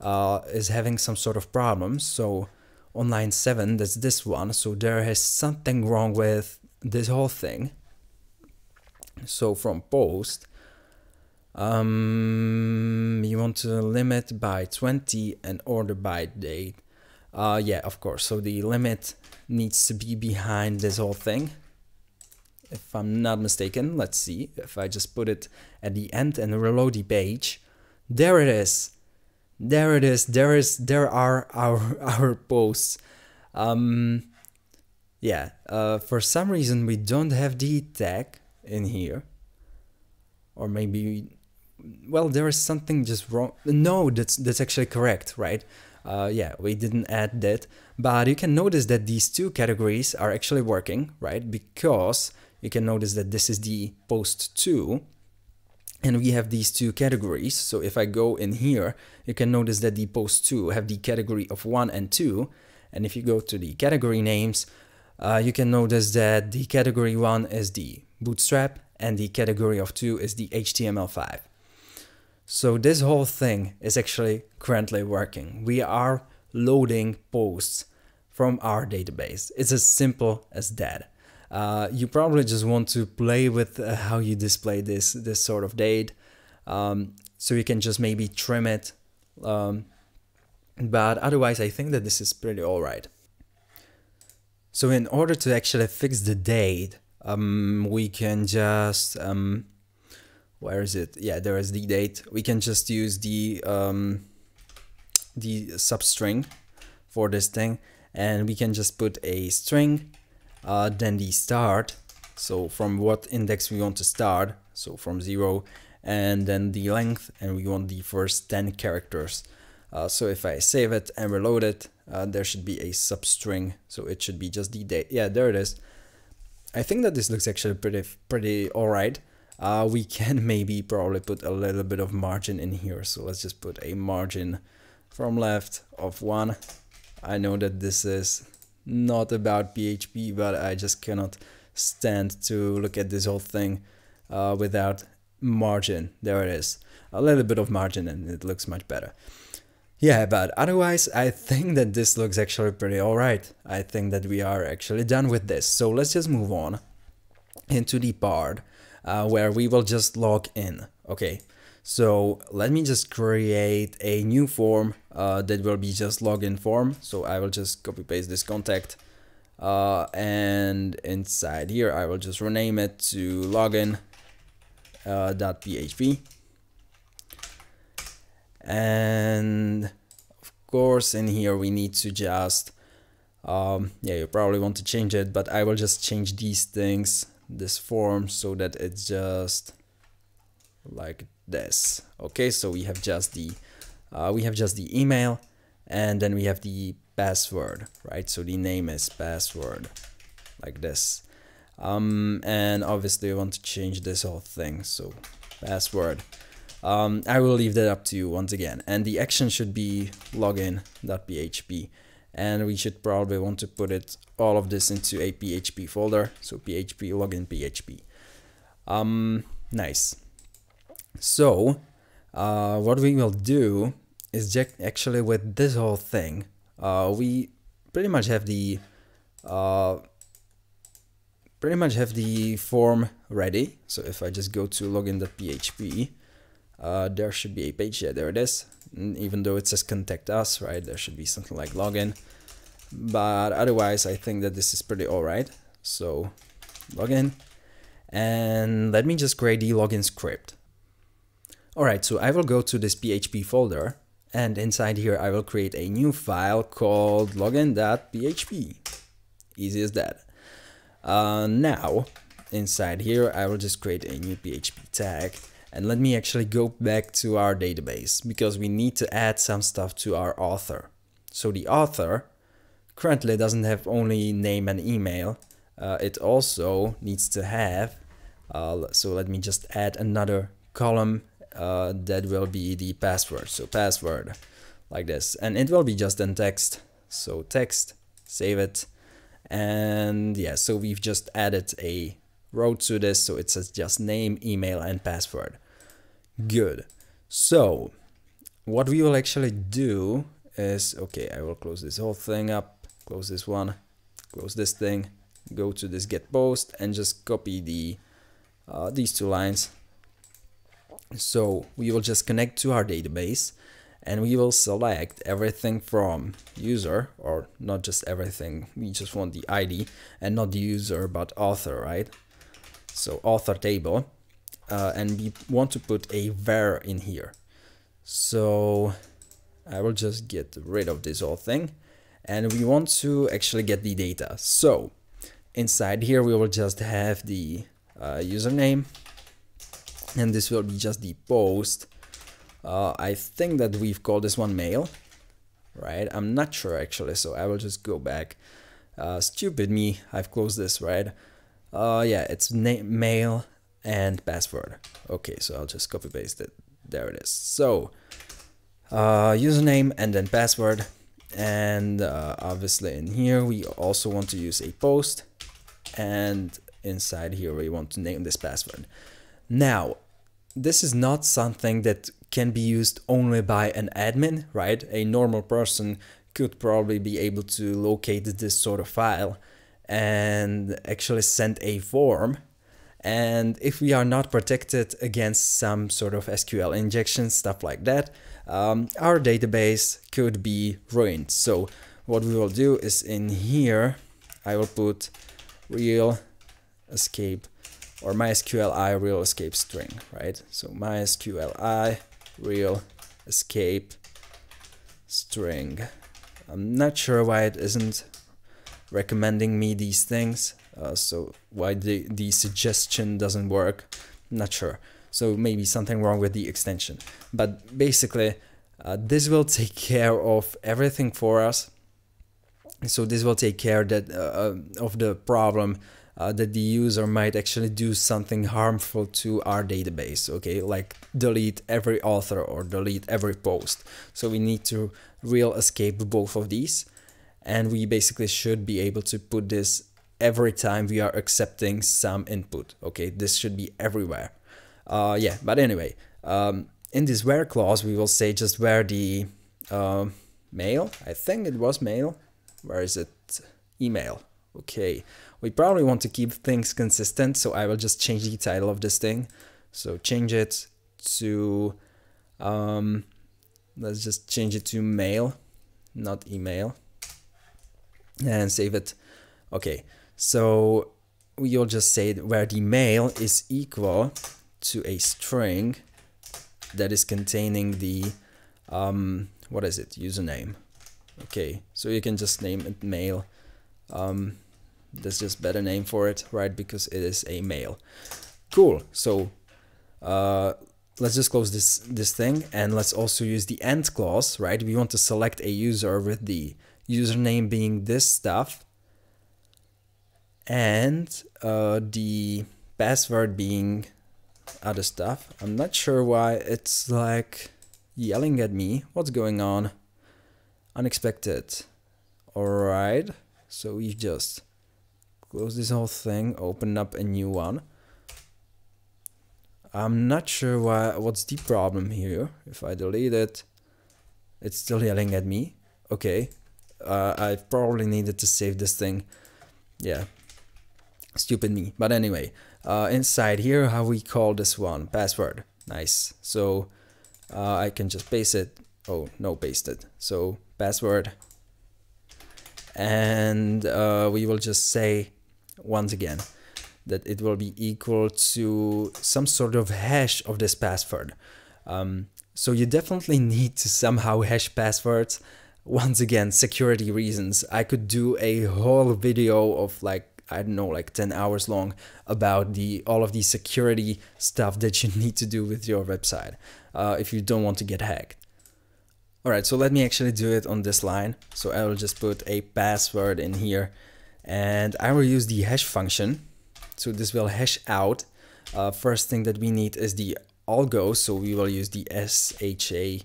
uh, is having some sort of problems. So on line 7, that's this one. So there is something wrong with this whole thing. So from post, um, you want to limit by 20 and order by date. Uh, yeah, of course. So the limit needs to be behind this whole thing. If I'm not mistaken, let's see. If I just put it at the end and reload the page, there it is. There it is. There is. There are our our posts. Um, yeah. Uh, for some reason we don't have the tag in here, or maybe, well, there is something just wrong. No, that's that's actually correct, right? uh, yeah, we didn't add that. But you can notice that these two categories are actually working, right? Because you can notice that this is the post 2 and we have these two categories. So if I go in here, you can notice that the post 2 have the category of 1 and 2. And if you go to the category names, uh, you can notice that the category 1 is the bootstrap and the category of 2 is the HTML5. So this whole thing is actually currently working. We are loading posts from our database. It's as simple as that. Uh, you probably just want to play with uh, how you display this this sort of date. Um, so you can just maybe trim it. Um, but otherwise, I think that this is pretty alright. So in order to actually fix the date, um, we can just um, where is it? Yeah, there is the date. We can just use the um, the substring for this thing, and we can just put a string, uh, then the start. So from what index we want to start. So from zero, and then the length, and we want the first 10 characters. Uh, so if I save it and reload it, uh, there should be a substring. So it should be just the date. Yeah, there it is. I think that this looks actually pretty pretty alright uh, we can maybe probably put a little bit of margin in here. So let's just put a margin from left of one. I know that this is not about PHP, but I just cannot stand to look at this whole thing uh, without margin. There it is. A little bit of margin and it looks much better. Yeah, but otherwise, I think that this looks actually pretty alright. I think that we are actually done with this. So let's just move on into the part uh, where we will just log in. Okay, so let me just create a new form uh, that will be just login form. So I will just copy paste this contact uh, and inside here I will just rename it to login uh, .php and of course in here we need to just um, yeah you probably want to change it but I will just change these things this form so that it's just like this okay so we have just the uh, we have just the email and then we have the password right so the name is password like this um, and obviously I want to change this whole thing so password um, I will leave that up to you once again and the action should be login.php and we should probably want to put it all of this into a PHP folder. So PHP login PHP. Um, nice. So uh, what we will do is actually with this whole thing, uh, we pretty much have the uh, pretty much have the form ready. So if I just go to login.php, uh, there should be a page. Yeah, there it is. And even though it says contact us, right? There should be something like login. But otherwise, I think that this is pretty alright. So login. And let me just create the login script. Alright, so I will go to this PHP folder and inside here I will create a new file called login.php. Easy as that. Uh, now, inside here I will just create a new PHP tag and let me actually go back to our database because we need to add some stuff to our author. So the author currently doesn't have only name and email, uh, it also needs to have, uh, so let me just add another column uh, that will be the password. So password like this and it will be just in text. So text, save it. And yeah, so we've just added a row to this. So it says just name, email and password. Good. So what we will actually do is, okay, I will close this whole thing up, close this one, close this thing, go to this get post and just copy the uh, these two lines so we will just connect to our database and we will select everything from user or not just everything we just want the ID and not the user but author right? So author table uh, and we want to put a var in here. So I will just get rid of this whole thing and we want to actually get the data. So inside here we will just have the uh, username and this will be just the post. Uh, I think that we've called this one mail right? I'm not sure actually so I will just go back. Uh, stupid me I've closed this right? Uh, yeah it's mail and password. Okay so I'll just copy paste it. There it is. So uh, username and then password. And uh, obviously in here we also want to use a post. And inside here we want to name this password now, this is not something that can be used only by an admin, right? A normal person could probably be able to locate this sort of file and actually send a form. And if we are not protected against some sort of SQL injection, stuff like that, um, our database could be ruined. So what we will do is in here, I will put real escape or MySQLi real escape string, right? So MySQLi real escape string. I'm not sure why it isn't recommending me these things. Uh, so why the, the suggestion doesn't work, not sure. So maybe something wrong with the extension. But basically, uh, this will take care of everything for us. So this will take care that uh, of the problem uh, that the user might actually do something harmful to our database okay? Like delete every author or delete every post. So we need to real escape both of these and we basically should be able to put this every time we are accepting some input okay? This should be everywhere. Uh, yeah but anyway um, in this where clause we will say just where the uh, mail I think it was mail. Where is it? Email okay we probably want to keep things consistent, so I will just change the title of this thing. So change it to, um, let's just change it to mail, not email, and save it. Okay, so we'll just say where the mail is equal to a string that is containing the, um, what is it, username. Okay, so you can just name it mail. Um, that's just better name for it, right? Because it is a mail. Cool. So uh, let's just close this this thing and let's also use the end clause, right? We want to select a user with the username being this stuff and uh, the password being other stuff. I'm not sure why it's like yelling at me. What's going on? Unexpected. Alright, so we just close this whole thing, open up a new one. I'm not sure why what's the problem here. If I delete it, it's still yelling at me. Okay, uh, I probably needed to save this thing. Yeah, stupid me. But anyway, uh, inside here, how we call this one? Password. Nice. So uh, I can just paste it. Oh, no, paste it. So password. And uh, we will just say once again that it will be equal to some sort of hash of this password. Um, so you definitely need to somehow hash passwords. Once again, security reasons. I could do a whole video of like I don't know, like 10 hours long about the all of the security stuff that you need to do with your website uh, if you don't want to get hacked. Alright, so let me actually do it on this line. So I will just put a password in here and I will use the hash function. So this will hash out. Uh, first thing that we need is the algo, so we will use the SHA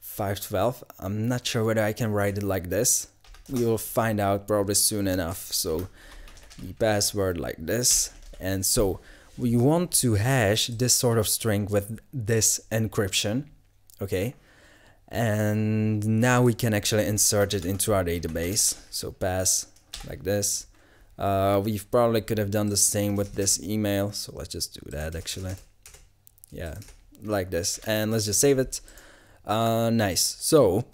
512. I'm not sure whether I can write it like this. We will find out probably soon enough. So the password like this. And so we want to hash this sort of string with this encryption, okay? And now we can actually insert it into our database. So pass like this. Uh, we probably could have done the same with this email. So let's just do that actually. Yeah, like this. And let's just save it. Uh, nice. So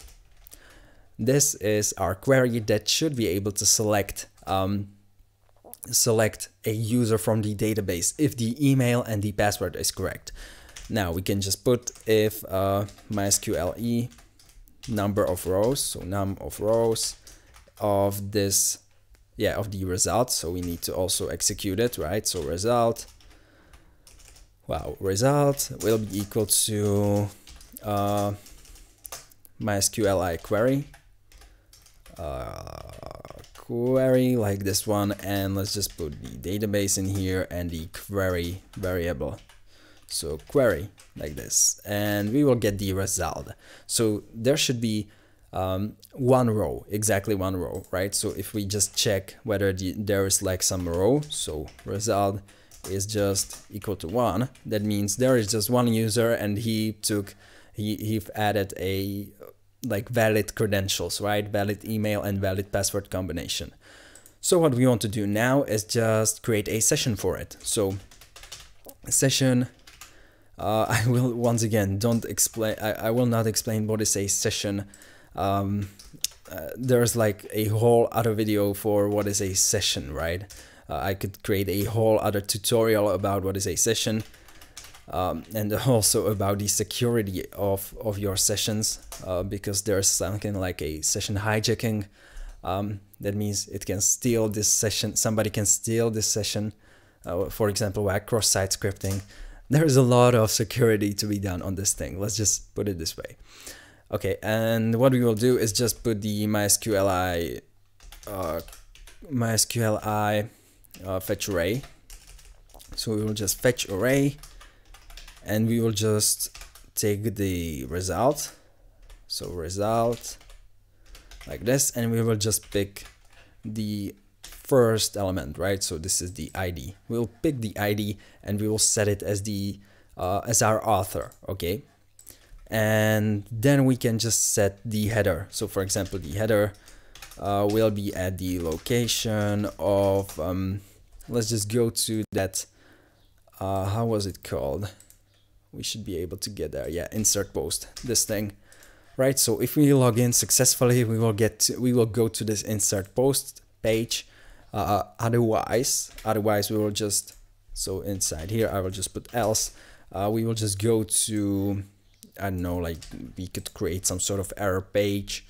this is our query that should be able to select um, select a user from the database if the email and the password is correct. Now we can just put if uh, MySQLi number of rows, so num of rows of this, yeah, of the result. So we need to also execute it, right? So result, wow, result will be equal to uh, MySQLi query. Uh, query like this one and let's just put the database in here and the query variable so query like this and we will get the result so there should be um, one row exactly one row right so if we just check whether the, there is like some row so result is just equal to one that means there is just one user and he took he, he added a like valid credentials, right? Valid email and valid password combination. So what we want to do now is just create a session for it. So session, uh, I will once again, don't explain, I, I will not explain what is a session. Um, uh, there's like a whole other video for what is a session, right? Uh, I could create a whole other tutorial about what is a session um, and also about the security of, of your sessions uh, because there's something like a session hijacking. Um, that means it can steal this session somebody can steal this session uh, for example by cross-site scripting. There's a lot of security to be done on this thing. Let's just put it this way okay and what we will do is just put the MySQLi uh, MySQLi uh, fetch array. So we will just fetch array and we will just take the result. So result like this and we will just pick the first element right? So this is the id we'll pick the id and we will set it as the uh, as our author okay and then we can just set the header. So for example the header uh, will be at the location of um, let's just go to that uh, how was it called? We should be able to get there. Yeah insert post this thing. Right so if we log in successfully we will get to, we will go to this insert post page. Uh, otherwise otherwise we will just so inside here I will just put else. Uh, we will just go to I don't know like we could create some sort of error page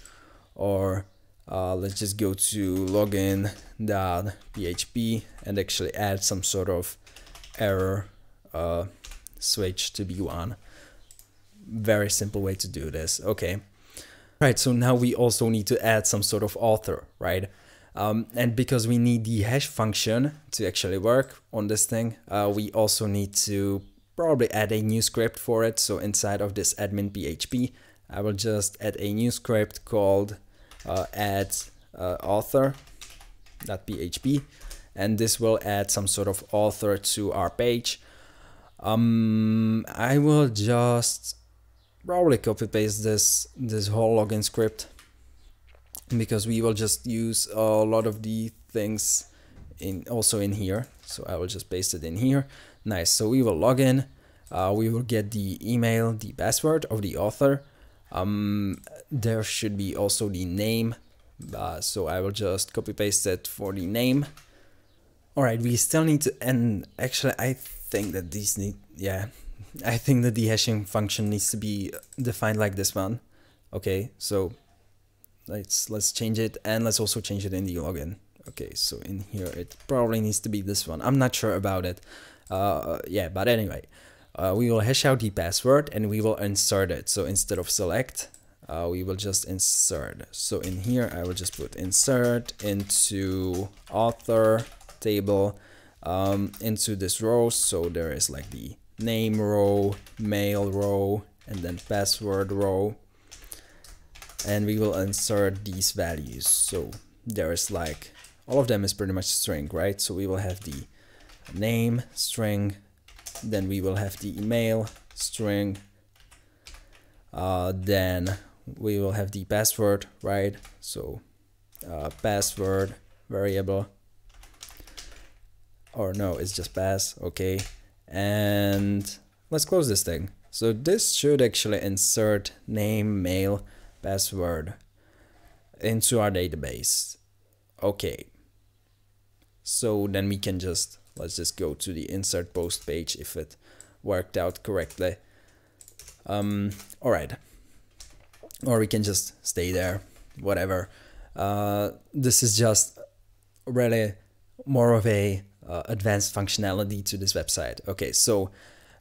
or uh, let's just go to login.php and actually add some sort of error uh, switch to B1. Very simple way to do this. Okay. Right, so now we also need to add some sort of author, right? Um, and because we need the hash function to actually work on this thing, uh, we also need to probably add a new script for it. So inside of this admin PHP, I will just add a new script called uh, add uh, author php and this will add some sort of author to our page. Um, I will just probably copy paste this this whole login script because we will just use a lot of the things in also in here. So I will just paste it in here nice. So we will log in. Uh, we will get the email the password of the author. Um, there should be also the name. Uh, so I will just copy paste it for the name. Alright we still need to and actually I think that these need yeah I think that the hashing function needs to be defined like this one. Okay so let's let's change it and let's also change it in the login. Okay so in here it probably needs to be this one. I'm not sure about it uh, yeah but anyway uh, we will hash out the password and we will insert it. So instead of select uh, we will just insert. So in here I will just put insert into author table um, into this row. So there is like the name row mail row and then password row. And we will insert these values. So there is like all of them is pretty much string right? So we will have the name string then we will have the email string uh, then we will have the password right? So uh, password variable or no it's just pass okay? And let's close this thing. So this should actually insert name mail password into our database okay? So then we can just let's just go to the insert post page if it worked out correctly. Um all right or we can just stay there. Whatever. Uh, this is just really more of a uh, advanced functionality to this website. Okay so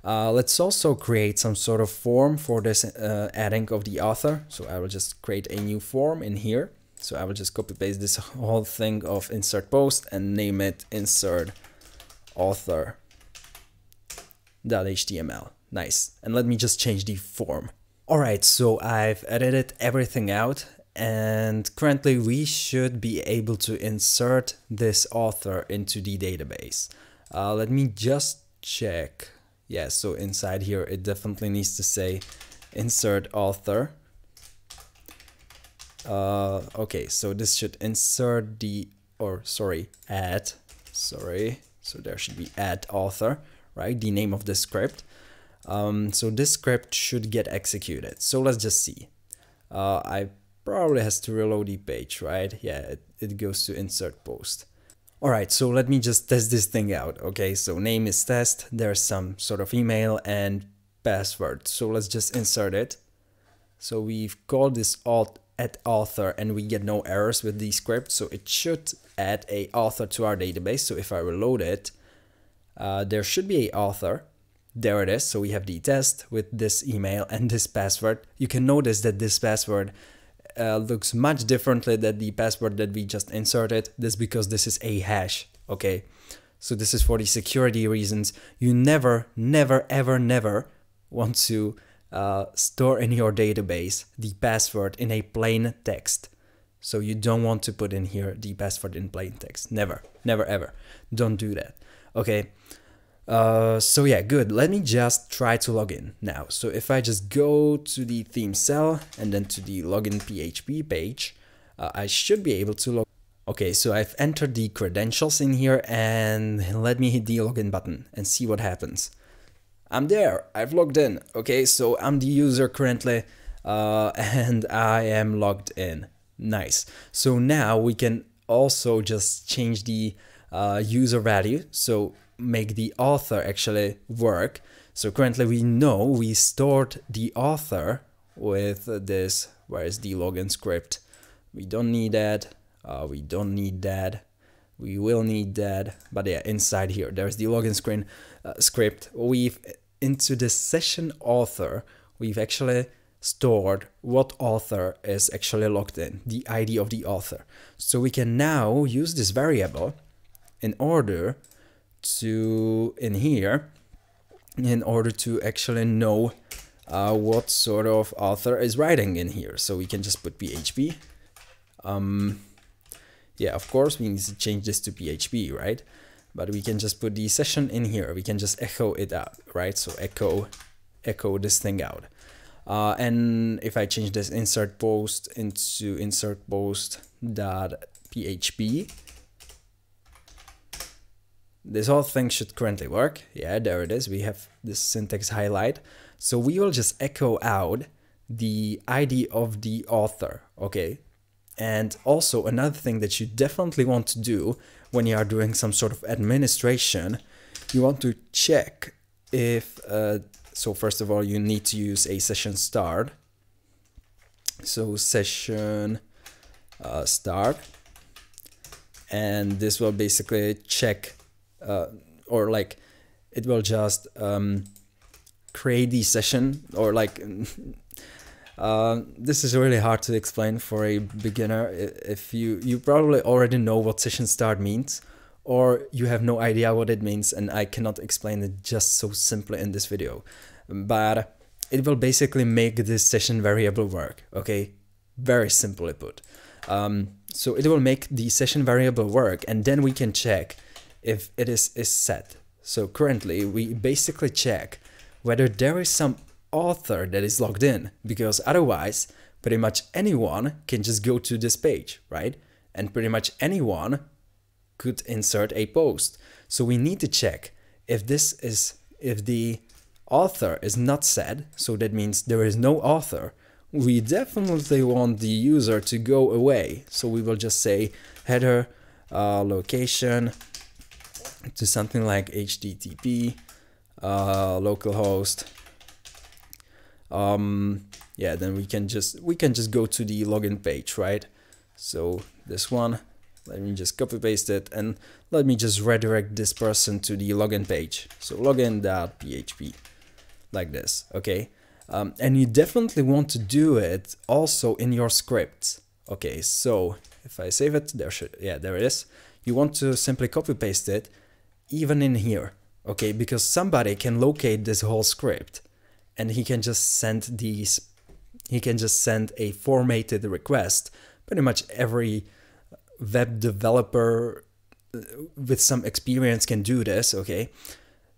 uh, let's also create some sort of form for this uh, adding of the author. So I will just create a new form in here. So I will just copy paste this whole thing of insert post and name it insert author .html nice and let me just change the form Alright, so I've edited everything out and currently we should be able to insert this author into the database. Uh, let me just check. Yeah, so inside here it definitely needs to say insert author. Uh, okay, so this should insert the, or sorry, add, sorry, so there should be add author, right, the name of the script. Um, so this script should get executed. So let's just see. Uh, I probably has to reload the page, right? Yeah, it, it goes to insert post. Alright, so let me just test this thing out. Okay, so name is test, there's some sort of email and password. So let's just insert it. So we've called this alt add author and we get no errors with the script. So it should add a author to our database. So if I reload it, uh, there should be a author there it is. So we have the test with this email and this password. You can notice that this password uh, looks much differently than the password that we just inserted. This because this is a hash. Okay. So this is for the security reasons. You never, never, ever, never want to uh, store in your database the password in a plain text. So you don't want to put in here the password in plain text. Never, never, ever. Don't do that. Okay. Uh, so yeah, good. Let me just try to log in now. So if I just go to the theme cell and then to the login PHP page, uh, I should be able to log. Okay, so I've entered the credentials in here and let me hit the login button and see what happens. I'm there, I've logged in. Okay, so I'm the user currently uh, and I am logged in. Nice. So now we can also just change the uh, user value. So make the author actually work. So currently we know we stored the author with this, where is the login script? We don't need that, uh, we don't need that, we will need that, but yeah, inside here, there's the login screen uh, script. We've, into the session author, we've actually stored what author is actually logged in, the ID of the author. So we can now use this variable in order to in here in order to actually know uh, what sort of author is writing in here. So we can just put PHP. Um, yeah, of course we need to change this to PHP, right? But we can just put the session in here. We can just echo it out, right? So echo, echo this thing out. Uh, and if I change this insert post into insert post dot php, this whole thing should currently work. Yeah, there it is. We have this syntax highlight. So we will just echo out the ID of the author, okay? And also another thing that you definitely want to do when you are doing some sort of administration, you want to check if, uh, so first of all, you need to use a session start. So session uh, start, and this will basically check uh, or like it will just um, create the session or like uh, this is really hard to explain for a beginner if you you probably already know what session start means or you have no idea what it means and I cannot explain it just so simply in this video. But it will basically make this session variable work okay? Very simply put. Um, so it will make the session variable work and then we can check if it is, is set. So currently we basically check whether there is some author that is logged in because otherwise pretty much anyone can just go to this page, right? And pretty much anyone could insert a post. So we need to check if this is, if the author is not set, so that means there is no author, we definitely want the user to go away. So we will just say header uh, location to something like HTTP uh, localhost. Um, yeah, then we can just we can just go to the login page, right? So this one, let me just copy paste it and let me just redirect this person to the login page. So login.php like this, okay? Um, and you definitely want to do it also in your script Okay, so if I save it, there should, yeah, there it is. You want to simply copy paste it even in here, okay? Because somebody can locate this whole script and he can just send these, he can just send a formatted request. Pretty much every web developer uh, with some experience can do this, okay?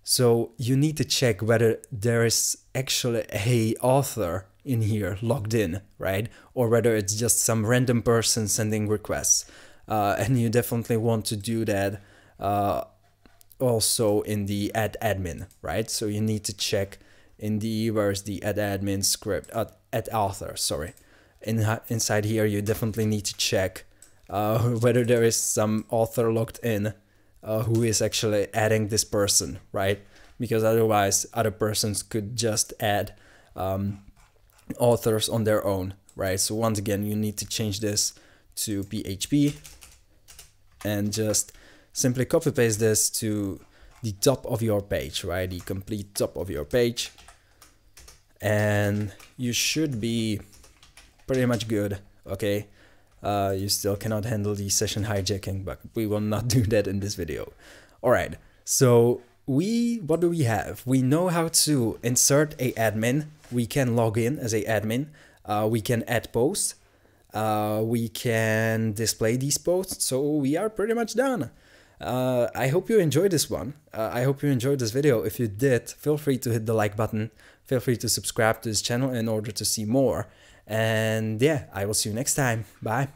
So you need to check whether there is actually a author in here logged in, right? Or whether it's just some random person sending requests. Uh, and you definitely want to do that uh, also in the add admin, right? So you need to check in the, where's the at admin script, at, add author, sorry. In, inside here, you definitely need to check uh, whether there is some author logged in uh, who is actually adding this person, right? Because otherwise, other persons could just add um, authors on their own, right? So once again, you need to change this to PHP and just simply copy paste this to the top of your page, right? The complete top of your page. And you should be pretty much good, okay? Uh, you still cannot handle the session hijacking, but we will not do that in this video. Alright, so we, what do we have? We know how to insert a admin. We can log in as a admin. Uh, we can add posts. Uh, we can display these posts. So we are pretty much done. Uh, I hope you enjoyed this one. Uh, I hope you enjoyed this video. If you did, feel free to hit the like button. Feel free to subscribe to this channel in order to see more. And yeah, I will see you next time. Bye.